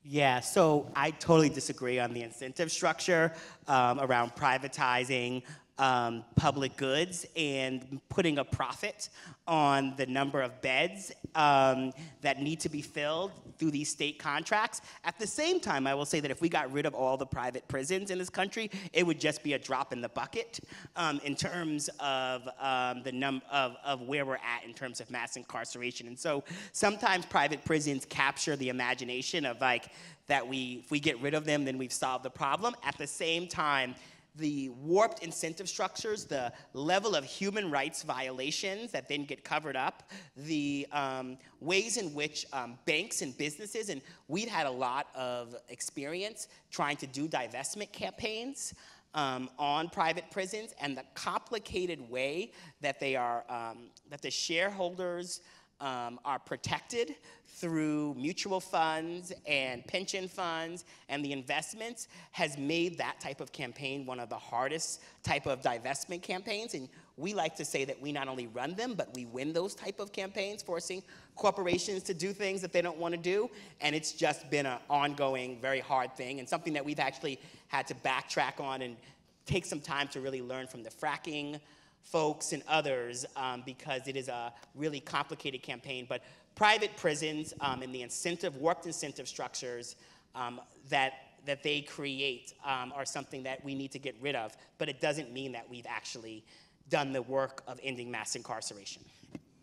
Yeah, so I totally disagree on the incentive structure um, around privatizing um, public goods and putting a profit on the number of beds um, that need to be filled through these state contracts. At the same time, I will say that if we got rid of all the private prisons in this country, it would just be a drop in the bucket um, in terms of um, the num of, of where we're at in terms of mass incarceration. And so sometimes private prisons capture the imagination of like that we if we get rid of them, then we've solved the problem. At the same time, the warped incentive structures, the level of human rights violations that then get covered up, the um, ways in which um, banks and businesses, and we've had a lot of experience trying to do divestment campaigns. Um, on private prisons and the complicated way that they are um, that the shareholders um, are protected through mutual funds and pension funds and the investments has made that type of campaign one of the hardest type of divestment campaigns. And we like to say that we not only run them but we win those type of campaigns forcing corporations to do things that they don't want to do. And it's just been an ongoing very hard thing and something that we've actually had to backtrack on and take some time to really learn from the fracking folks and others um, because it is a really complicated campaign. But private prisons um, and the incentive, worked incentive structures um, that that they create um, are something that we need to get rid of. But it doesn't mean that we've actually done the work of ending mass incarceration.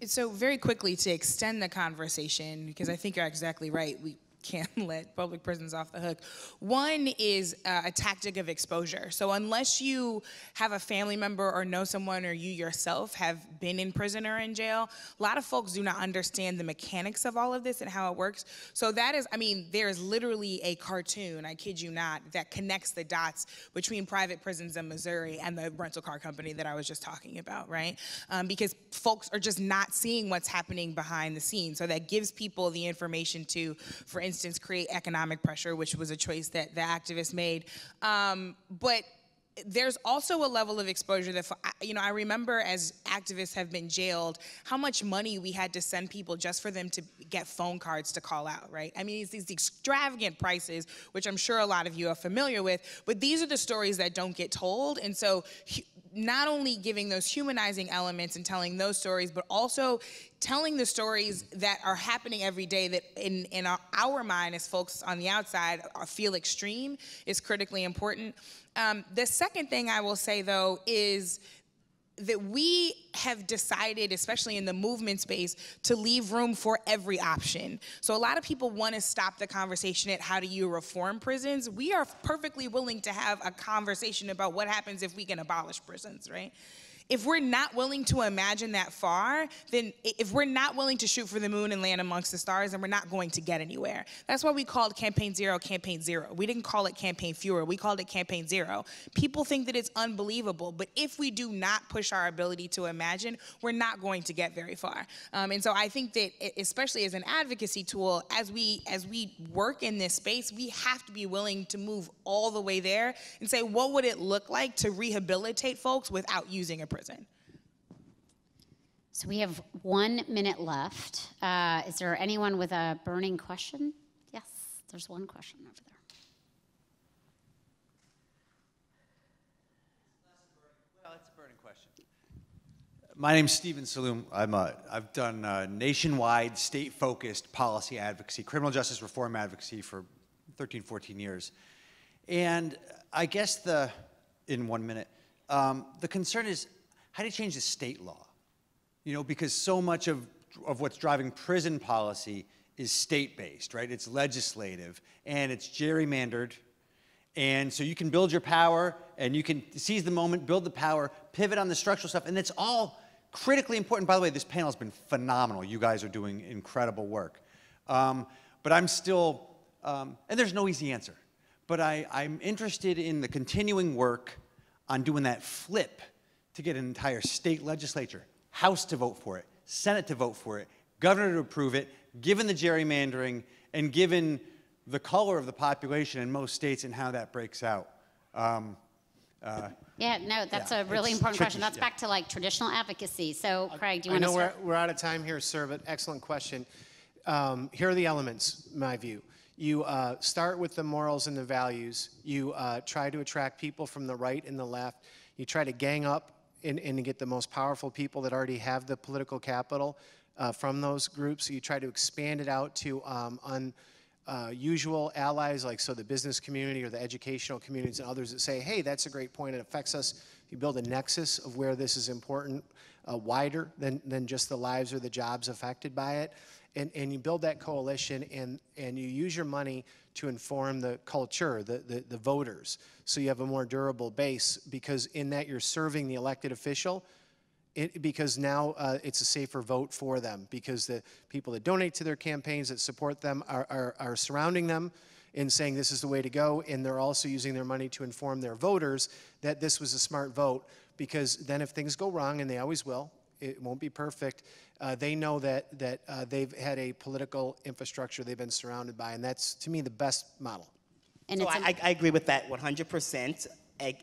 So very quickly to extend the conversation, because I think you're exactly right. We can't let public prisons off the hook. One is uh, a tactic of exposure. So unless you have a family member or know someone or you yourself have been in prison or in jail, a lot of folks do not understand the mechanics of all of this and how it works. So that is, I mean, there is literally a cartoon, I kid you not, that connects the dots between private prisons in Missouri and the rental car company that I was just talking about, right? Um, because folks are just not seeing what's happening behind the scenes. So that gives people the information to, for instance, instance, create economic pressure, which was a choice that the activists made. Um, but there's also a level of exposure that, you know, I remember as activists have been jailed, how much money we had to send people just for them to get phone cards to call out, right? I mean, it's these extravagant prices, which I'm sure a lot of you are familiar with, but these are the stories that don't get told. And so not only giving those humanizing elements and telling those stories, but also telling the stories that are happening every day that in, in our, our mind as folks on the outside feel extreme is critically important. Um, the second thing I will say though is that we have decided, especially in the movement space, to leave room for every option. So a lot of people want to stop the conversation at how do you reform prisons. We are perfectly willing to have a conversation about what happens if we can abolish prisons, right? If we're not willing to imagine that far, then if we're not willing to shoot for the moon and land amongst the stars, then we're not going to get anywhere. That's why we called Campaign Zero Campaign Zero. We didn't call it Campaign Fewer, we called it Campaign Zero. People think that it's unbelievable, but if we do not push our ability to imagine, we're not going to get very far. Um, and so I think that, especially as an advocacy tool, as we as we work in this space, we have to be willing to move all the way there and say, what would it look like to rehabilitate folks without using a prison? Prison. So we have one minute left. Uh, is there anyone with a burning question? Yes, there's one question over there. Well, it's a burning question. My name's Stephen Saloom. I'm a, I've done uh, nationwide, state-focused policy advocacy, criminal justice reform advocacy for 13, 14 years. And I guess the, in one minute, um, the concern is how do you change the state law? You know, because so much of, of what's driving prison policy is state-based, right? It's legislative, and it's gerrymandered. And so you can build your power, and you can seize the moment, build the power, pivot on the structural stuff, and it's all critically important. By the way, this panel has been phenomenal. You guys are doing incredible work. Um, but I'm still, um, and there's no easy answer, but I, I'm interested in the continuing work on doing that flip to get an entire state legislature, House to vote for it, Senate to vote for it, governor to approve it, given the gerrymandering and given the color of the population in most states and how that breaks out. Um, uh, yeah, no, that's yeah, a really important tricky, question. That's yeah. back to like traditional advocacy. So, Craig, do you I want to know start? we're, we're out of time here, sir, but excellent question. Um, here are the elements, my view. You uh, start with the morals and the values. You uh, try to attract people from the right and the left. You try to gang up and, and to get the most powerful people that already have the political capital uh, from those groups. You try to expand it out to um, unusual uh, allies, like so the business community or the educational communities and others that say, hey, that's a great point, it affects us. You build a nexus of where this is important, uh, wider than, than just the lives or the jobs affected by it. And, and you build that coalition and, and you use your money to inform the culture, the, the, the voters, so you have a more durable base because in that you're serving the elected official it, because now uh, it's a safer vote for them because the people that donate to their campaigns, that support them, are, are, are, surrounding them and saying this is the way to go. And they're also using their money to inform their voters that this was a smart vote because then if things go wrong, and they always will, it won't be perfect, uh, they know that, that uh, they've had a political infrastructure they've been surrounded by, and that's, to me, the best model. And so I, I agree with that 100%.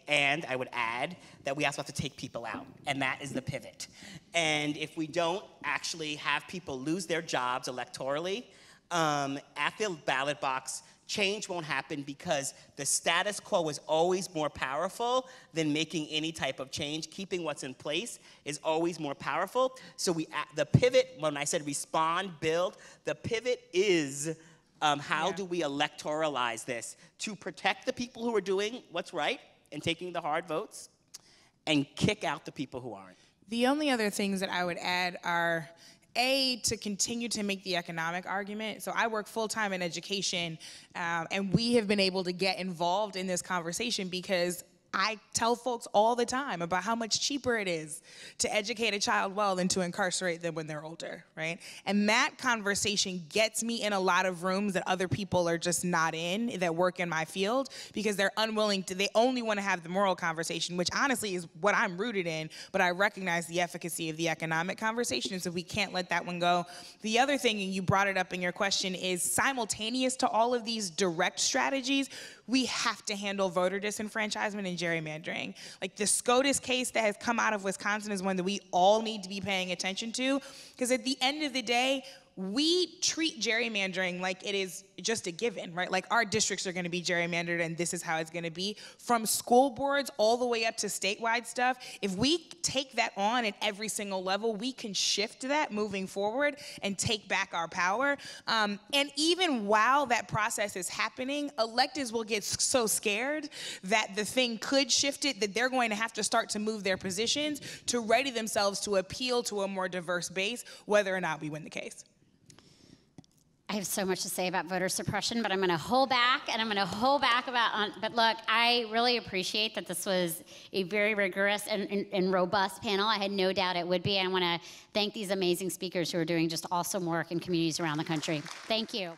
And I would add that we also have to take people out, and that is the pivot. And if we don't actually have people lose their jobs electorally, um, at the ballot box, change won't happen because the status quo is always more powerful than making any type of change. Keeping what's in place is always more powerful. So we, the pivot, when I said respond, build, the pivot is um, how Yeah. do we electoralize this to protect the people who are doing what's right and taking the hard votes and kick out the people who aren't. The only other things that I would add are a to continue to make the economic argument. So I work full time in education, um, and we have been able to get involved in this conversation because. I tell folks all the time about how much cheaper it is to educate a child well than to incarcerate them when they're older, right? And that conversation gets me in a lot of rooms that other people are just not in that work in my field because they're unwilling to, they only want to have the moral conversation, which honestly is what I'm rooted in, but I recognize the efficacy of the economic conversation, so we can't let that one go. The other thing, and you brought it up in your question, is simultaneous to all of these direct strategies, we have to handle voter disenfranchisement and gerrymandering. Like the SCOTUS case that has come out of Wisconsin is one that we all need to be paying attention to, because at the end of the day, we treat gerrymandering like it is just a given, right? Like our districts are gonna be gerrymandered and this is how it's gonna be. From school boards all the way up to statewide stuff, if we take that on at every single level, we can shift that moving forward and take back our power. Um, and even while that process is happening, electeds will get so scared that the thing could shift it that they're going to have to start to move their positions to ready themselves to appeal to a more diverse base, whether or not we win the case. I have so much to say about voter suppression, but I'm going to hold back, and I'm going to hold back about. But look, I really appreciate that this was a very rigorous and, and, and robust panel. I had no doubt it would be. I want to thank these amazing speakers who are doing just awesome work in communities around the country. Thank you.